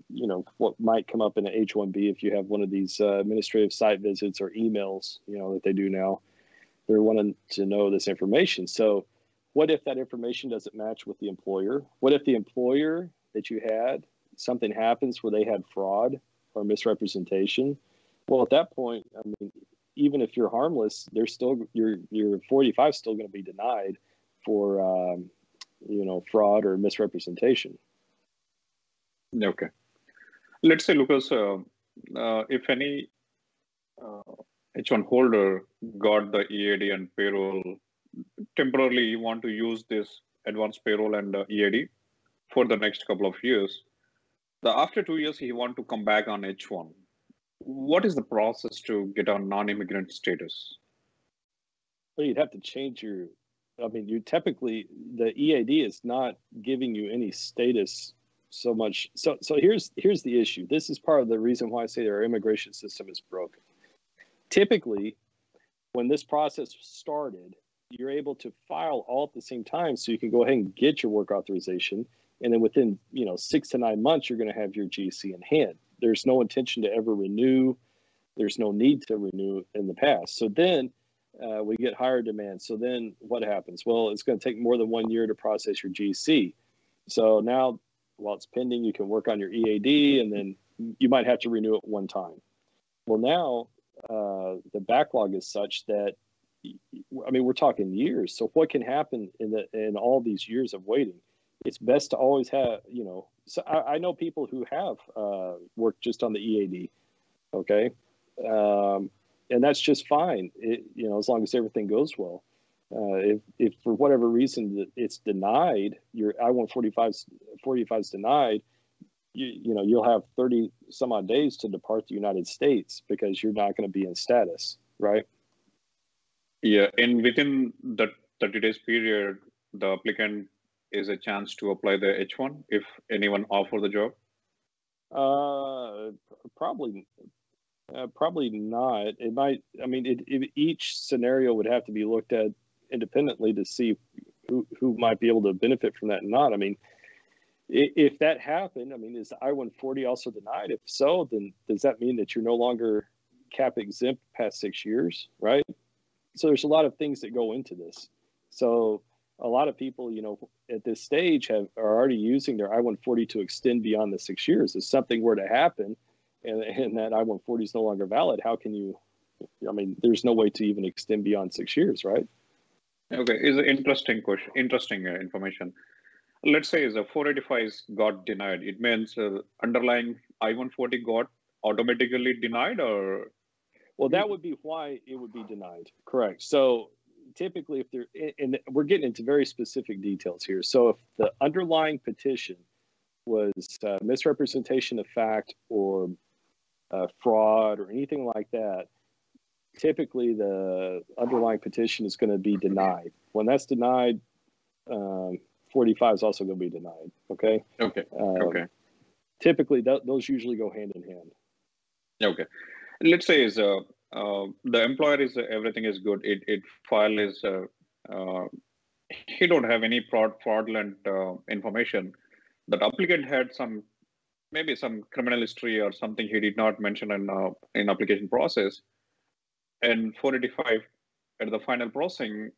you know what might come up in an h1b if you have one of these uh, administrative site visits or emails you know that they do now they're wanting to know this information so what if that information doesn't match with the employer? What if the employer that you had, something happens where they had fraud or misrepresentation? Well, at that point, I mean, even if you're harmless, they're still your your 45 still going to be denied for um, you know fraud or misrepresentation. Okay, let's say Lucas, uh, uh, if any uh, H1 holder got the EAD and payroll temporarily you want to use this advanced payroll and uh, EAD for the next couple of years. The, after two years, he want to come back on H1. What is the process to get on non-immigrant status? Well, you'd have to change your. I mean, you typically the EAD is not giving you any status so much. So, so here's here's the issue. This is part of the reason why I say our immigration system is broken. Typically, when this process started, you're able to file all at the same time so you can go ahead and get your work authorization and then within you know six to nine months you're going to have your gc in hand there's no intention to ever renew there's no need to renew in the past so then uh, we get higher demand so then what happens well it's going to take more than one year to process your gc so now while it's pending you can work on your ead and then you might have to renew it one time. Well, now uh, the backlog is such that I mean we're talking years. So what can happen in the in all these years of waiting? It's best to always have you know. So I, I know people who have uh, worked just on the EAD, okay, um, and that's just fine. It, you know, as long as everything goes well. Uh, if, if for whatever reason it's denied, your I-145 45 is denied, you, you know, you'll have 30 some odd days to depart the United States because you're not going to be in status, right? Yeah, and within the 30 days period, the applicant is a chance to apply the H1 if anyone offer the job. Uh, probably, uh, probably not. It might. I mean, it, it, each scenario would have to be looked at independently to see who who might be able to benefit from that and not. I mean, if that happened, I mean, is the I 140 also denied? If so, then does that mean that you're no longer cap exempt past six years, right? So there's a lot of things that go into this. So a lot of people, you know, at this stage have are already using their I 140 to extend beyond the six years. If something were to happen and, and that I 140 is no longer valid, how can you? I mean, there's no way to even extend beyond six years, right? Okay, is an interesting question, interesting uh, information let's say the 485 got denied, it means uh, underlying I-140 got automatically denied or? Well, that would be why it would be denied. Correct. So typically if they're, and we're getting into very specific details here. So if the underlying petition was uh, misrepresentation of fact or uh, fraud or anything like that, typically the underlying petition is going to be denied. When that's denied, um, 45 is also going to be denied. Okay. Okay. Um, okay. Typically, th- those usually go hand in hand. Okay. Let's say is uh, uh, the employer is uh, everything is good. It it file is uh, uh, he don't have any fraud fraudulent uh, information. That applicant had some maybe some criminal history or something he did not mention in uh, in application process. And 485 at the final processing,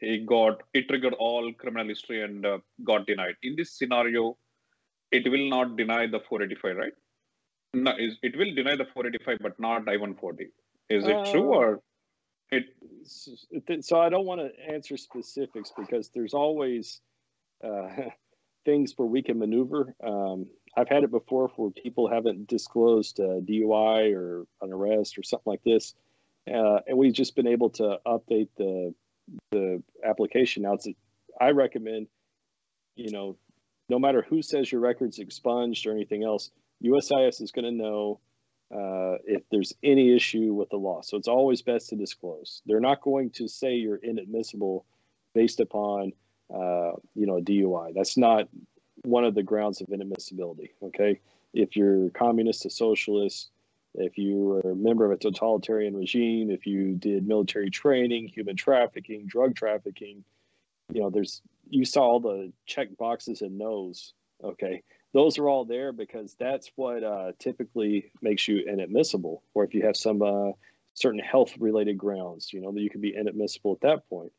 he got it triggered all criminal history and uh, got denied. In this scenario, it will not deny the 485, right? No, it will deny the 485, but not I-140. Is it uh, true or it? So I don't want to answer specifics because there's always uh, things where we can maneuver. Um, I've had it before where people haven't disclosed a DUI or an arrest or something like this, uh, and we've just been able to update the the application. Now, it's I recommend, you know, no matter who says your record's expunged or anything else, USIS is going to know uh, if there's any issue with the law. So it's always best to disclose. They're not going to say you're inadmissible based upon, uh, you know, a DUI. That's not one of the grounds of inadmissibility. Okay, if you're communist, a socialist, if you were a member of a totalitarian regime, if you did military training, human trafficking, drug trafficking, you know, there's you saw all the check boxes and no's. Okay, those are all there because that's what uh, typically makes you inadmissible. Or if you have some uh, certain health related grounds, you know, that you could be inadmissible at that point.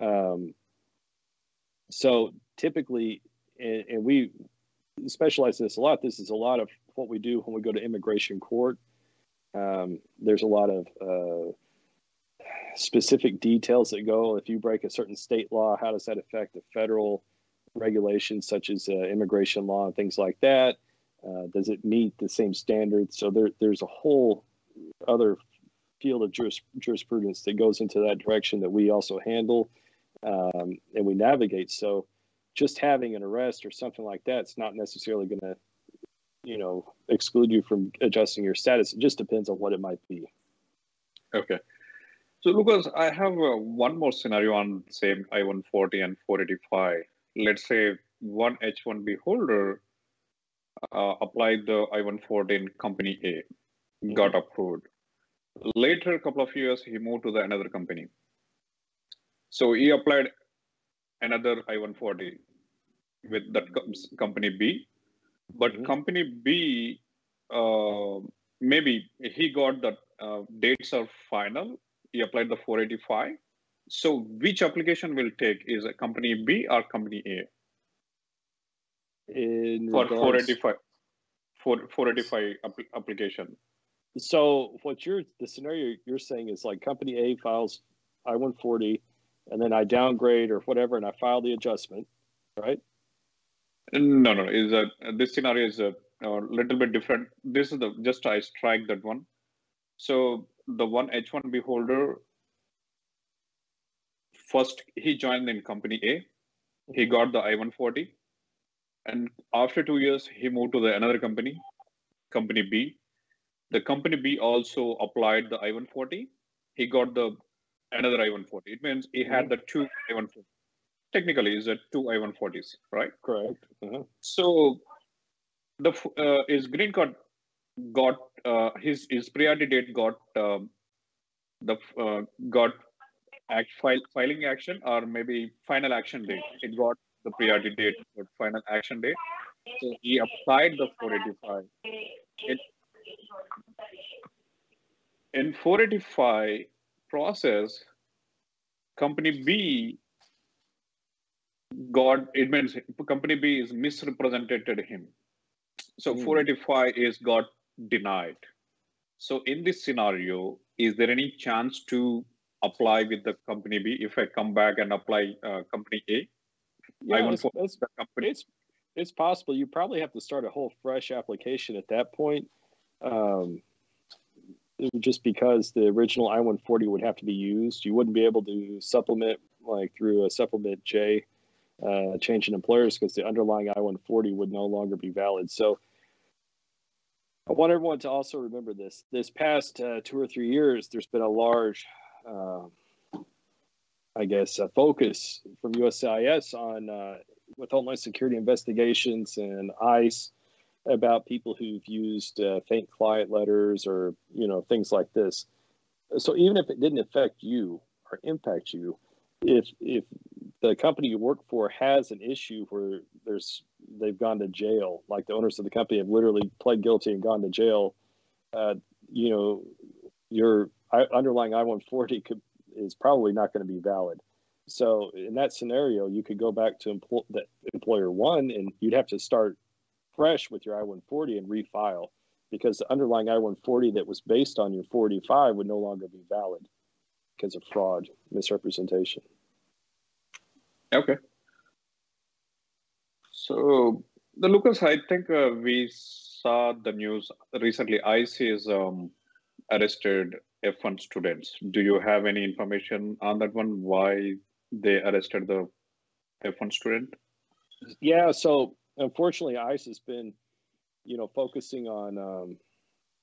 Um, so typically, and, and we specialize in this a lot. This is a lot of what we do when we go to immigration court um, there's a lot of uh, specific details that go. If you break a certain state law, how does that affect the federal regulations, such as uh, immigration law and things like that? Uh, does it meet the same standards? So there, there's a whole other field of juris, jurisprudence that goes into that direction that we also handle um, and we navigate. So just having an arrest or something like that is not necessarily going to you know exclude you from adjusting your status. It just depends on what it might be. Okay. So Lucas, I have uh, one more scenario on same I-140 and 485. Let's say one H-1B holder uh, applied the I-140 in company A, mm-hmm. got approved. Later, a couple of years, he moved to the another company. So he applied another I-140 with that company B, but mm-hmm. company B, uh, maybe he got the uh, dates are final. He applied the 485. So which application will take is a company B or company A? In for regards, 485. 485 application. So what you're the scenario you're saying is like company A files I-140, and then I downgrade or whatever, and I file the adjustment, right? No, no, is a uh, this scenario is a, a little bit different. This is the just I strike that one. So the one H-1B holder first he joined in company A, he got the I-140, and after two years he moved to the another company, company B. The company B also applied the I-140. He got the another I-140. It means he had the two I-140. Technically, is a two I-140s, right? Correct. Uh-huh. So the uh, his green card got uh, his his priority date got um, the uh, got act file, filing action or maybe final action date. It got the priority date for final action date. So he applied the 485. It, in 485 process, company B got it means company B is misrepresented him. So mm. 485 is got denied. So in this scenario, is there any chance to apply with the company B if I come back and apply uh, company A? Yeah, it's, it's, it's, it's, possible. You probably have to start a whole fresh application at that point. Um, just because the original I-140 would have to be used, you wouldn't be able to supplement like through a supplement J uh, change in employers because the underlying I-140 would no longer be valid. So I want everyone to also remember this. This past uh, two or three years, there's been a large, uh, I guess, a focus from USCIS on uh, with Homeland Security investigations and ICE about people who've used uh, faint client letters or you know things like this. So even if it didn't affect you or impact you, if if the company you work for has an issue where there's they've gone to jail, like the owners of the company have literally pled guilty and gone to jail, uh, you know, your underlying I-140 could, is probably not going to be valid. So in that scenario, you could go back to empl- the employer one, and you'd have to start fresh with your I-140 and refile because the underlying I-140 that was based on your 45 would no longer be valid because of fraud, misrepresentation. Okay. So the Lucas, I think uh, we saw the news recently. ICE is um, arrested F1 students. Do you have any information on that one? Why they arrested the F1 student? Yeah. So unfortunately, ICE has been, you know, focusing on, um,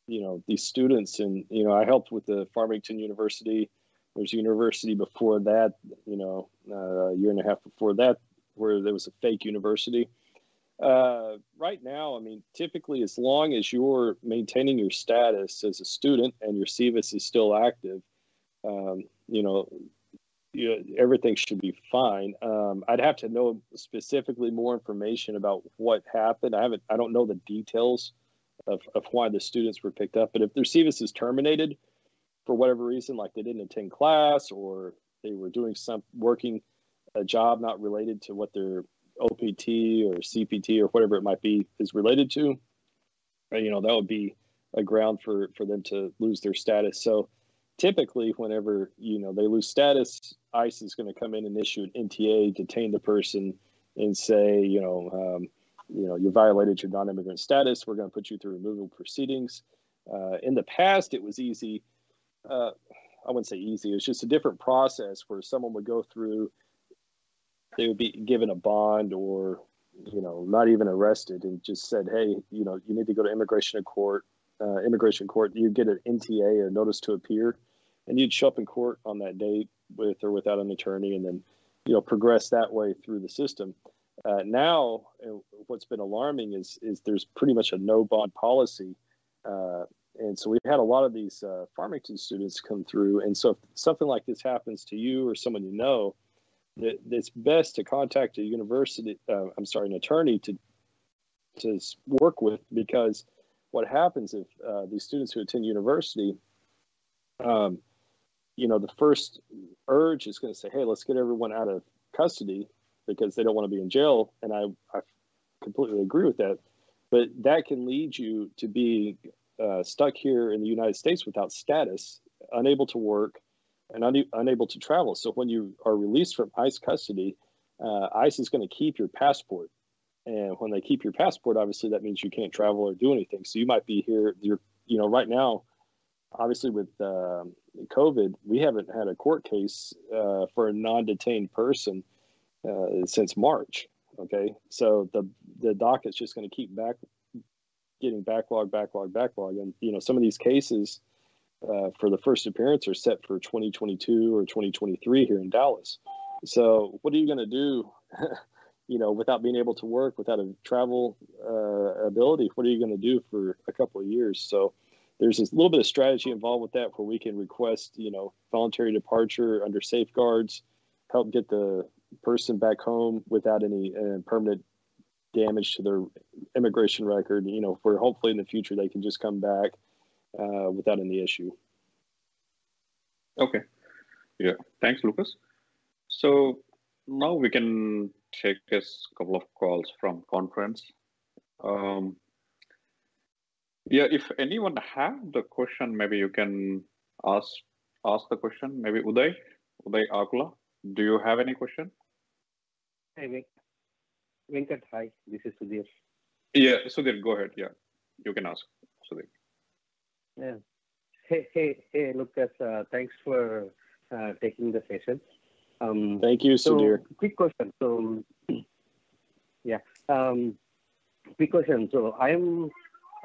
you know, these students, and you know, I helped with the Farmington University there's a university before that, you know, uh, a year and a half before that, where there was a fake university. Uh, right now, I mean, typically, as long as you're maintaining your status as a student and your SEVIS is still active, um, you know, you, everything should be fine. Um, I'd have to know specifically more information about what happened. I haven't, I don't know the details of, of why the students were picked up, but if their SEVIS is terminated, for whatever reason, like they didn't attend class or they were doing some working a job not related to what their OPT or CPT or whatever it might be is related to, you know, that would be a ground for for them to lose their status. So typically whenever you know they lose status ice is going to come in and issue an nta detain the person and say you know um, you know you violated your non-immigrant status we're going to put you through removal proceedings uh, in the past it was easy uh, I wouldn't say easy. It was just a different process where someone would go through. They would be given a bond, or you know, not even arrested, and just said, "Hey, you know, you need to go to immigration court. Uh, immigration court. You get an NTA, a notice to appear, and you'd show up in court on that date with or without an attorney, and then you know progress that way through the system." Uh, now, what's been alarming is is there's pretty much a no bond policy uh, and so we've had a lot of these uh, Farmington students come through. And so if something like this happens to you or someone you know, that it's best to contact a university. Uh, I'm sorry, an attorney to to work with because what happens if uh, these students who attend university, um, you know, the first urge is going to say, "Hey, let's get everyone out of custody because they don't want to be in jail," and I, I completely agree with that. but that can lead you to be uh, stuck here in the United States without status, unable to work, and un- unable to travel. So when you are released from ICE custody, uh, ICE is going to keep your passport. And when they keep your passport, obviously that means you can't travel or do anything. So you might be here. You're, you know, right now, obviously with uh, COVID, we haven't had a court case uh, for a non-detained person uh, since March. Okay, so the the docket's just going to keep back getting backlog, backlog, backlog, and you know some of these cases uh, for the first appearance are set for 2022 or 2023 here in Dallas. So what are you going to do? you know, without being able to work, without a travel uh, ability, what are you going to do for a couple of years? So there's a little bit of strategy involved with that, where we can request, you know, voluntary departure under safeguards, help get the person back home without any uh, permanent damage to their immigration record. You know, for hopefully in the future they can just come back uh, without any issue. Okay. Yeah. Thanks, Lucas. So now we can take a couple of calls from conference. Um, yeah, if anyone have the question, maybe you can ask ask the question. Maybe Uday, Uday Akula, do you have any question? Hey, Venkat, hi. This is Sudhir. Yeah, Sudhir, go ahead. Yeah, you can ask, Sudhir. Yeah. Hey, hey, hey, Lucas. Uh, thanks for uh, taking the session. Um, Thank you, Sudhir. So, quick question. So, yeah, um, quick question. So, I'm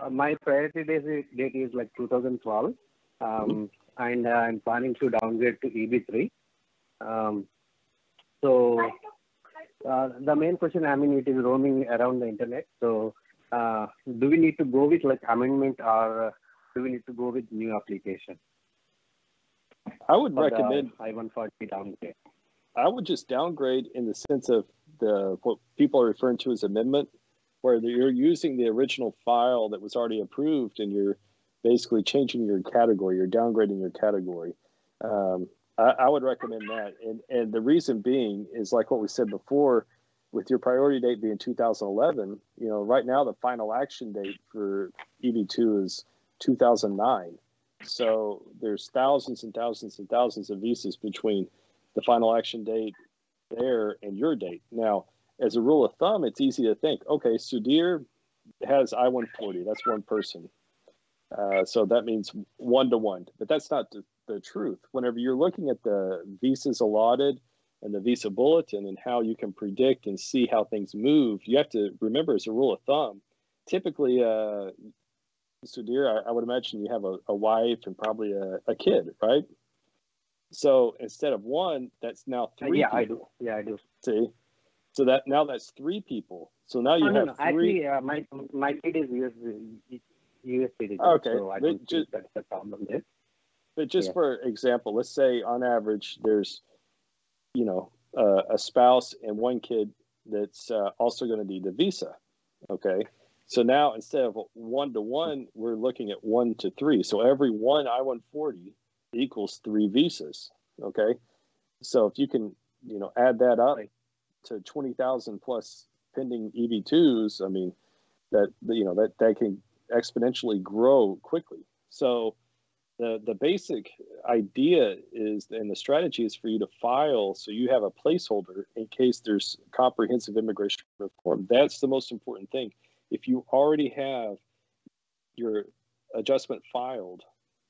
uh, my priority date, date is like 2012, um, mm-hmm. and I'm planning to downgrade to EB3. Um, so uh, the main question, I mean, it is roaming around the internet. So, uh, do we need to go with like amendment or uh, do we need to go with new application? I would recommend I-140 downgrade. I would just downgrade in the sense of the what people are referring to as amendment, where you're using the original file that was already approved and you're basically changing your category, you're downgrading your category. Um, I, would recommend that. And, and the reason being is like what we said before, with your priority date being 2011, you know, right now the final action date for EB2 is 2009. So there's thousands and thousands and thousands of visas between the final action date there and your date. Now, as a rule of thumb, it's easy to think, okay, Sudhir has I 140. That's one person. Uh, so that means one to one. But that's not the, the truth. Whenever you're looking at the visas allotted and the visa bulletin and how you can predict and see how things move, you have to remember as a rule of thumb, typically, uh, Sudhir, I, I would imagine you have a, a wife and probably a, a kid, right? So instead of one, that's now uh, three. yeah, people. I do. Yeah, I do. See, so that now that's three people. So now you oh, have no, no. three. Actually, uh, my my kid is US US citizen. Okay, so I don't just, think that's the problem there. But just yeah. for example, let's say on average there's, you know, uh, a spouse and one kid that's uh, also going to need the visa. Okay. So now instead of one to one, we're looking at one to three. So every one I 140 equals three visas. Okay. So if you can, you know, add that up to 20,000 plus pending EB2s, I mean, that, you know, that, that can exponentially grow quickly. So the, the basic idea is, and the strategy is for you to file so you have a placeholder in case there's comprehensive immigration reform. That's the most important thing. If you already have your adjustment filed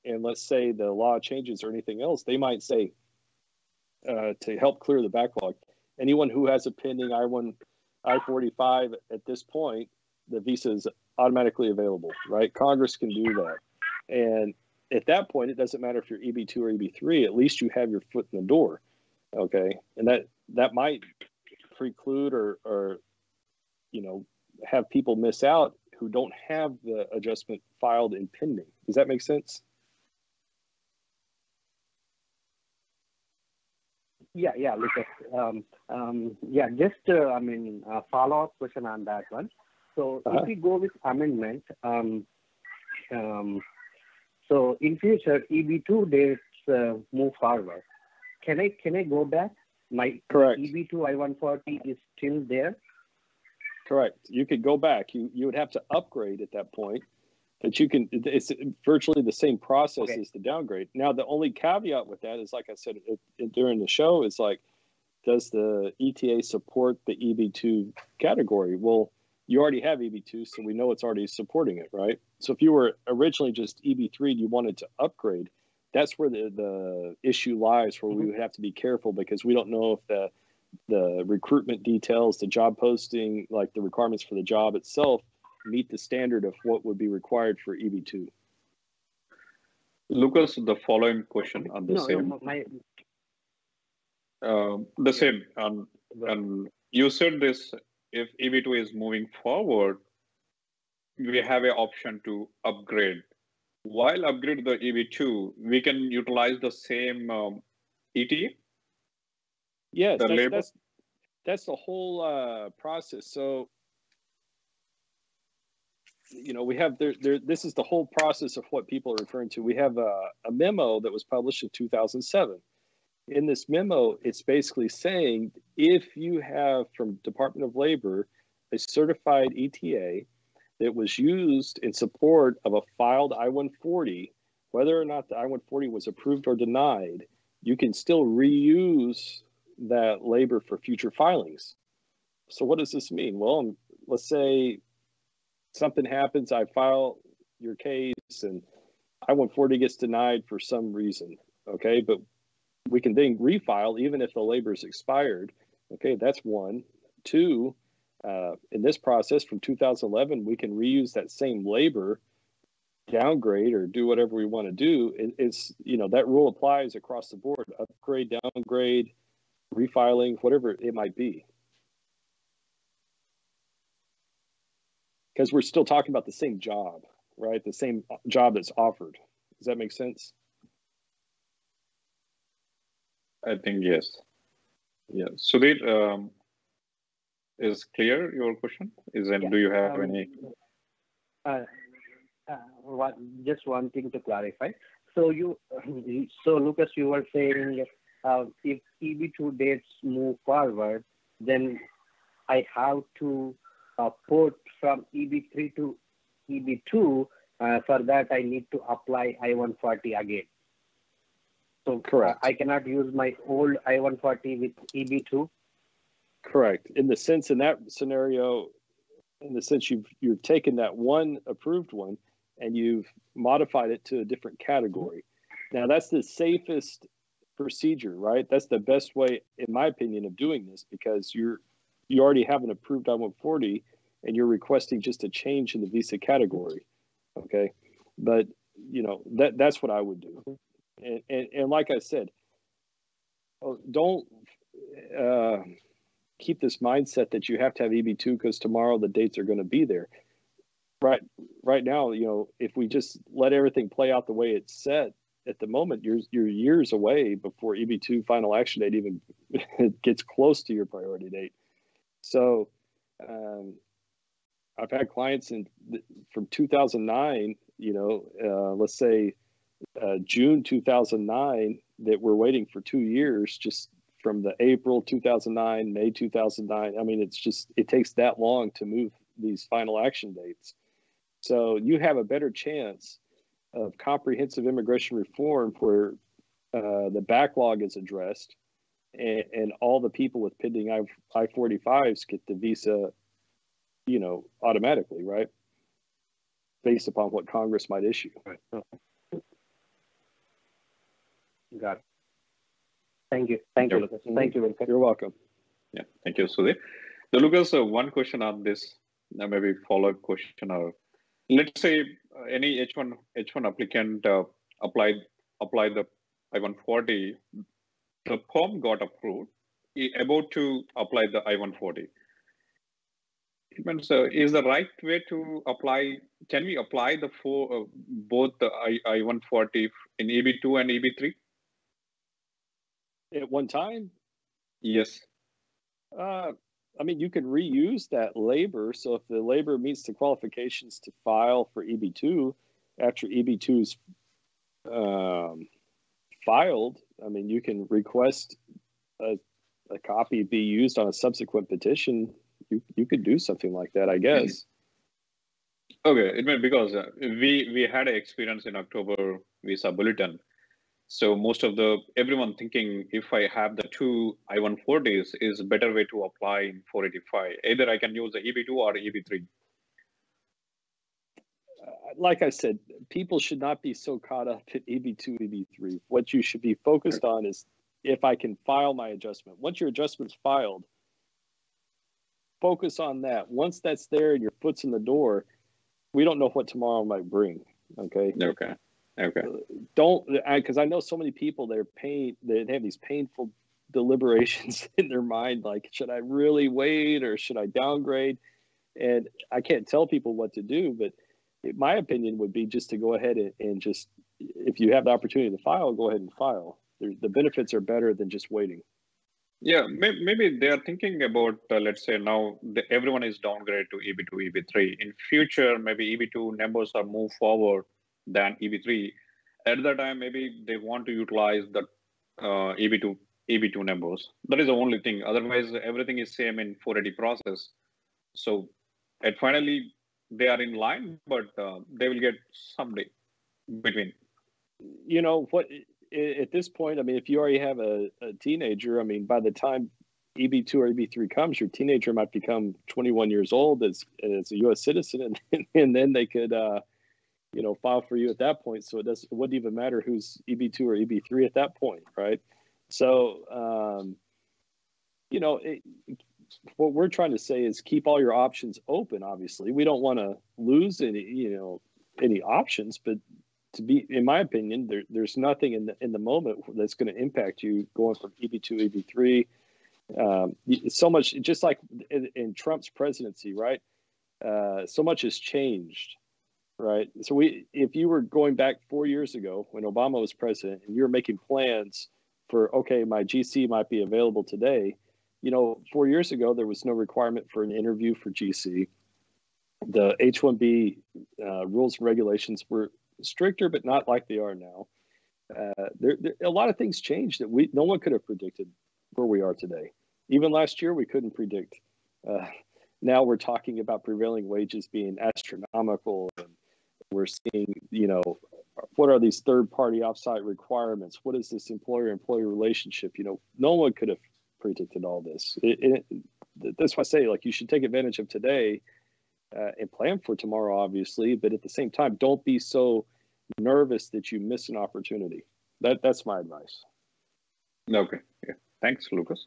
and let's say the law changes or anything else, they might say uh, to help clear the backlog, anyone who has a pending I one I forty five at this point, the visa is automatically available, right? Congress can do that, and at that point, it doesn't matter if you're EB two or EB three. At least you have your foot in the door, okay? And that that might preclude or or you know have people miss out who don't have the adjustment filed and pending. Does that make sense? Yeah, yeah, Lucas. Um, um, yeah, just uh, I mean, a follow-up question on that one. So uh-huh. if we go with amendment, um, um, so in future EB2 dates uh, move forward. Can I can I go back? My correct EB2 I140 is still there. Correct. You could go back. You you would have to upgrade at that point, but you can. It's virtually the same process Okay. as the downgrade. Now, the only caveat with that is, like I said it, it- during the show, is like, does the ETA support the EB2 category? Well, you already have EB2, so we know it's already supporting it, right? So if you were originally just EB3 and you wanted to upgrade, that's where the, the issue lies, where we would have to be careful because we don't know if the the recruitment details, the job posting, like the requirements for the job itself, meet the standard of what would be required for E EB2. Lucas, the following question on the No, same, no, my um, the same, and, and you said this, if EB2 is moving forward, we have an option to upgrade. While upgrade the EB2, we can utilize the same um, ETA? Yes, The that's, that's that's the whole uh, process. So, you know, we have there, there. This is the whole process of what people are referring to. We have a, a memo that was published in 2007. In this memo, it's basically saying if you have from Department of Labor a certified ETA that was used in support of a filed I-140, whether or not the I-140 was approved or denied, you can still reuse that labor for future filings. So what does this mean? Well, let's say something happens, I file your case and I-140 gets denied for some reason, okay? But we can then refile even if the labor is expired. Okay, that's one. Two, uh, in this process from 2011, we can reuse that same labor, downgrade or do whatever we want to do. It, it's, you know, that rule applies across the board, upgrade, downgrade, refiling, whatever it might be. Because we're still talking about the same job, right? The same job that's offered. Does that make sense? I think yes. Yeah. Sudhir, um, is clear your question? Is and Yeah, do you have um, any? uh, uh, one, just one thing to clarify. So you, so Lucas, you were saying uh, if EB2 dates move forward, then I have to uh, port from EB3 to EB2. Uh, for that, I need to apply I-140 again. So Correct. I cannot use my old I-140 with E EB2. Correct. In the sense, in that scenario, in the sense you've you've taken that one approved one and you've modified it to a different category. Now that's the safest procedure, right? That's the best way, in my opinion, of doing this because you're you already have an approved I-140 and you're requesting just a change in the visa category. Okay, but you know that that's what I would do. Mm-hmm. And and, and like I said, oh, don't. Uh, keep this mindset that you have to have EB2 because tomorrow the dates are going to be there. Right, right now, you know, if we just let everything play out the way it's set at the moment, you're you're years away before EB2 final action date even gets close to your priority date. So, um, I've had clients in from 2009, you know, uh, let's say uh, June 2009 that we're waiting for two years just from the April 2009, May 2009. I mean, it's just, it takes that long to move these final action dates. So you have a better chance of comprehensive immigration reform where uh, the backlog is addressed and, and all the people with pending I, I-485s get the visa, you know, automatically, right? Based upon what Congress might issue. Got it. Thank you. Thank you, Lucas. Thank you, Venkat. You're welcome. Yeah, thank you, Sudhir. So, Lucas, uh, one question on this, uh, maybe follow-up question. Or let's say uh, any H1 H1 applicant uh, applied applied the I-140, the form got approved, he about to apply the I-140. It means, uh, is the right way to apply? Can we apply the four uh, both the I I-140 in EB2 and EB3? At one time, Yes. Uh, I mean, you could reuse that labor. So if the labor meets the qualifications to file for EB2 after EB2 is um, filed, I mean, you can request a, a copy be used on a subsequent petition, you you could do something like that, I guess. Okay, it meant because uh, we we had an experience in October visa bulletin. So most of the everyone thinking if I have the two I-140s is a better way to apply in 485. Either I can use the EB2 or EB3. Uh, like I said, people should not be so caught up in EB2, EB3. What you should be focused on is if I can file my adjustment. Once your adjustment's filed, focus on that. Once that's there and your foot's in the door, we don't know what tomorrow might bring. Okay. Okay. Okay. Don't because I, I, know so many people they're pain they have these painful deliberations in their mind like should I really wait or should I downgrade? And I can't tell people what to do, but my opinion would be just to go ahead and, and just if you have the opportunity to file, go ahead and file. the benefits are better than just waiting. Yeah, maybe they are thinking about, uh, let's say now the, everyone is downgraded to EB2, EB3. In future, maybe EB2 numbers are moved forward than EB3. At that time, maybe they want to utilize the uh, EB2 EB2 numbers. That is the only thing. Otherwise, everything is same in 480 process. So, at finally, they are in line, but uh, they will get someday between. You know what? at this point, I mean, if you already have a, a teenager, I mean, by the time EB2 or EB3 comes, your teenager might become 21 years old as, as a U.S. citizen, and, and then they could, uh, you know, file for you at that point. So it doesn't it wouldn't even matter who's EB2 or EB3 at that point, right? So, um, you know, it, what we're trying to say is keep all your options open. Obviously, we don't want to lose any, you know, any options, but to be, in my opinion, there, there's nothing in the in the moment that's going to impact you going from EB2, EB3. Um, so much, just like in, in Trump's presidency, right? Uh, so much has changed, right? So we, if you were going back four years ago when Obama was president, and you were making plans for, okay, my GC might be available today. You know, four years ago there was no requirement for an interview for GC. The H-1B uh, rules and regulations were stricter, but not like they are now. Uh, there, there, a lot of things changed that we no one could have predicted where we are today. Even last year, we couldn't predict. Uh, now we're talking about prevailing wages being astronomical, and we're seeing, you know, what are these third-party offsite requirements? What is this employer-employee relationship? You know, no one could have predicted all this. It, it, that's why I say, like, you should take advantage of today uh, and plan for tomorrow, obviously. But at the same time, don't be so nervous that you miss an opportunity. That that's my advice. Okay. Yeah. Thanks, Lucas.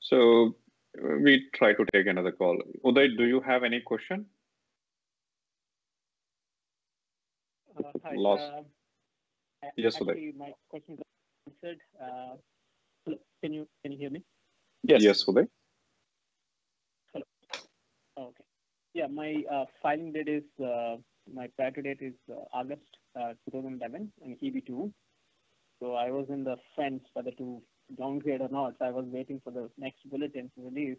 So we try to take another call. Uday, do you have any question? Uh, hi, Lost. Uh, yes, actually, Uday. My question is answered. Uh, can you can you hear me? Yes. Yes, Uday. Hello. okay. Yeah, my uh, filing date is uh, my priority date is uh, August uh, 2011 and EB2. So I was in the fence whether to downgrade or not. So I was waiting for the next bulletin to release.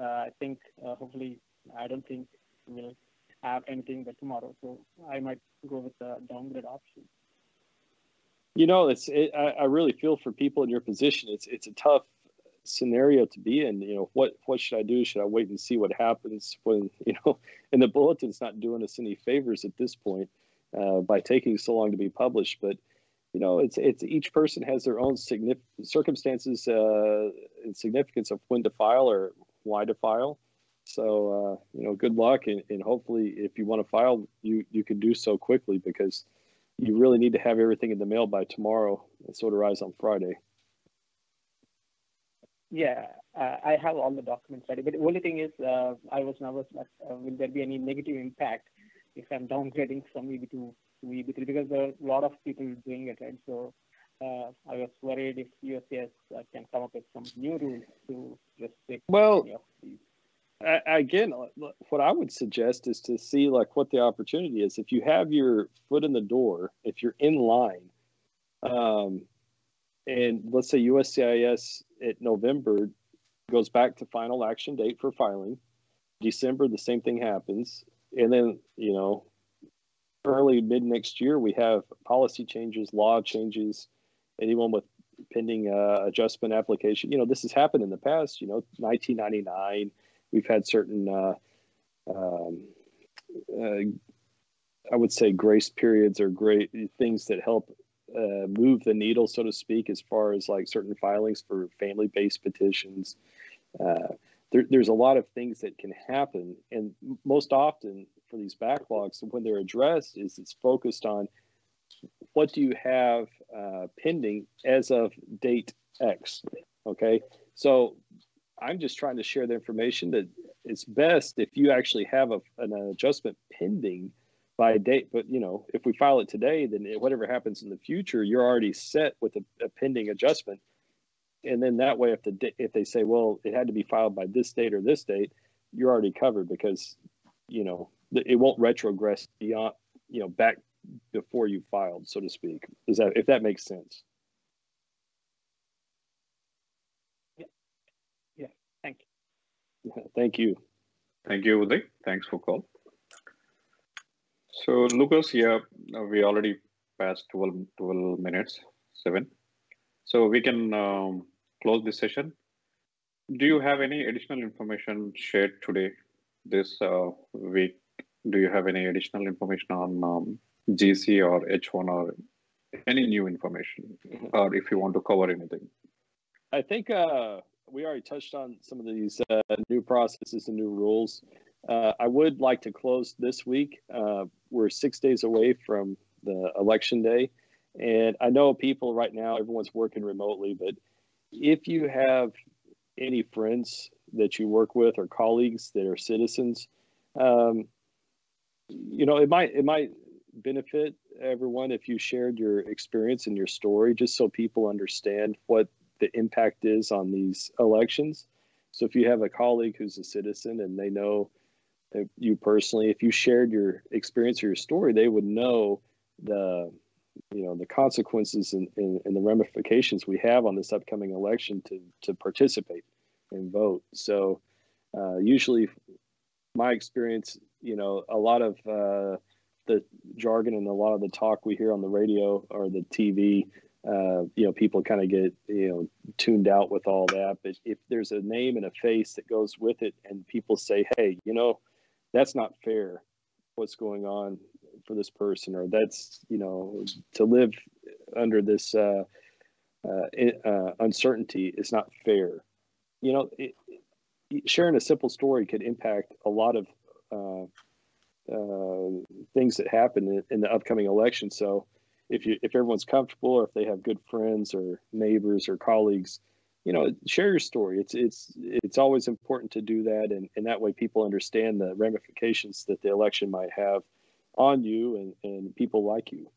Uh, I think uh, hopefully I don't think we'll have anything by tomorrow. So I might go with the downgrade option. You know, it's it, I, I really feel for people in your position. It's it's a tough scenario to be in. You know, what what should I do? Should I wait and see what happens when you know? And the bulletin's not doing us any favors at this point uh, by taking so long to be published. But you know, it's it's each person has their own signif- circumstances uh, and significance of when to file or why to file. So uh, you know, good luck, and, and hopefully, if you want to file, you you can do so quickly because you really need to have everything in the mail by tomorrow. It sort of rise on Friday. Yeah, uh, I have all the documents ready. But the only thing is, uh, I was nervous that uh, will there be any negative impact if I'm downgrading from EB2 to EB3 because there are a lot of people doing it, right? So uh, I was worried if USCIS uh, can come up with some new rules to restrict. Well, again, what I would suggest is to see like what the opportunity is. If you have your foot in the door, if you're in line, um, and let's say USCIS at November goes back to final action date for filing. December, the same thing happens. And then, you know, early mid next year, we have policy changes, law changes, anyone with pending uh, adjustment application. You know, this has happened in the past, you know, 1999, we've had certain, uh, um, uh, I would say, grace periods or great things that help uh, move the needle, so to speak, as far as like certain filings for family-based petitions. Uh, there, there's a lot of things that can happen, and most often for these backlogs, when they're addressed, is it's focused on what do you have uh, pending as of date X. Okay, so I'm just trying to share the information that it's best if you actually have a, an adjustment pending by date. But you know, if we file it today, then whatever happens in the future, you're already set with a, a pending adjustment. And then that way, if the if they say, well, it had to be filed by this date or this date, you're already covered because you know it won't retrogress beyond you know back before you filed, so to speak. Is that if that makes sense? Yeah. Yeah. Thank you. Thank you. Thank you, Uday. Thanks for call. So Lucas, yeah, we already passed 12, 12 minutes, seven. So we can um, close this session. Do you have any additional information shared today, this uh, week? Do you have any additional information on um, GC or H1 or any new information, or if you want to cover anything? I think uh, we already touched on some of these uh, new processes and new rules. Uh, I would like to close this week. Uh, we're six days away from the election day. And I know people right now, everyone's working remotely, but if you have any friends that you work with or colleagues that are citizens, um, you know, it might, it might benefit everyone if you shared your experience and your story, just so people understand what the impact is on these elections. So if you have a colleague who's a citizen and they know you personally, if you shared your experience or your story, they would know the you know the consequences and, and, and, the ramifications we have on this upcoming election to to participate and vote. So uh, usually, my experience, you know, a lot of uh, the jargon and a lot of the talk we hear on the radio or the TV, uh, you know, people kind of get you know tuned out with all that. But if there's a name and a face that goes with it, and people say, "Hey, you know," that's not fair what's going on for this person or that's you know to live under this uh, uh, uh, uncertainty is not fair you know it, sharing a simple story could impact a lot of uh, uh, things that happen in, in, the upcoming election so if you if everyone's comfortable or if they have good friends or neighbors or colleagues you know share your story. It's it's it's always important to do that. And, and that way people understand the ramifications that the election might have on you and, and people like you